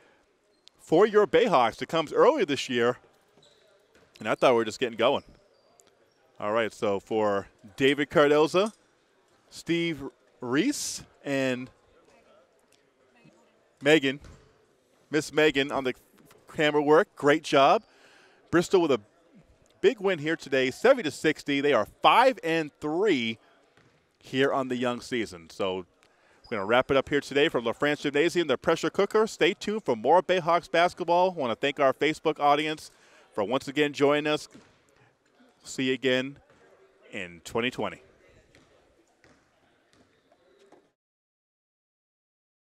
S2: for your Bayhawks. It comes earlier this year, and I thought we were just getting going. All right, so for David Cardoza, Steve Reese, and Megan, Miss Megan on the camera work, great job. Bristol with a big win here today, 70 to 60. They are five and three here on the young season. So we're going to wrap it up here today from LaFrance Gymnasium, the pressure cooker. Stay tuned for more Bayhawks basketball. Want to thank our Facebook audience for once again joining us. See you again in 2020.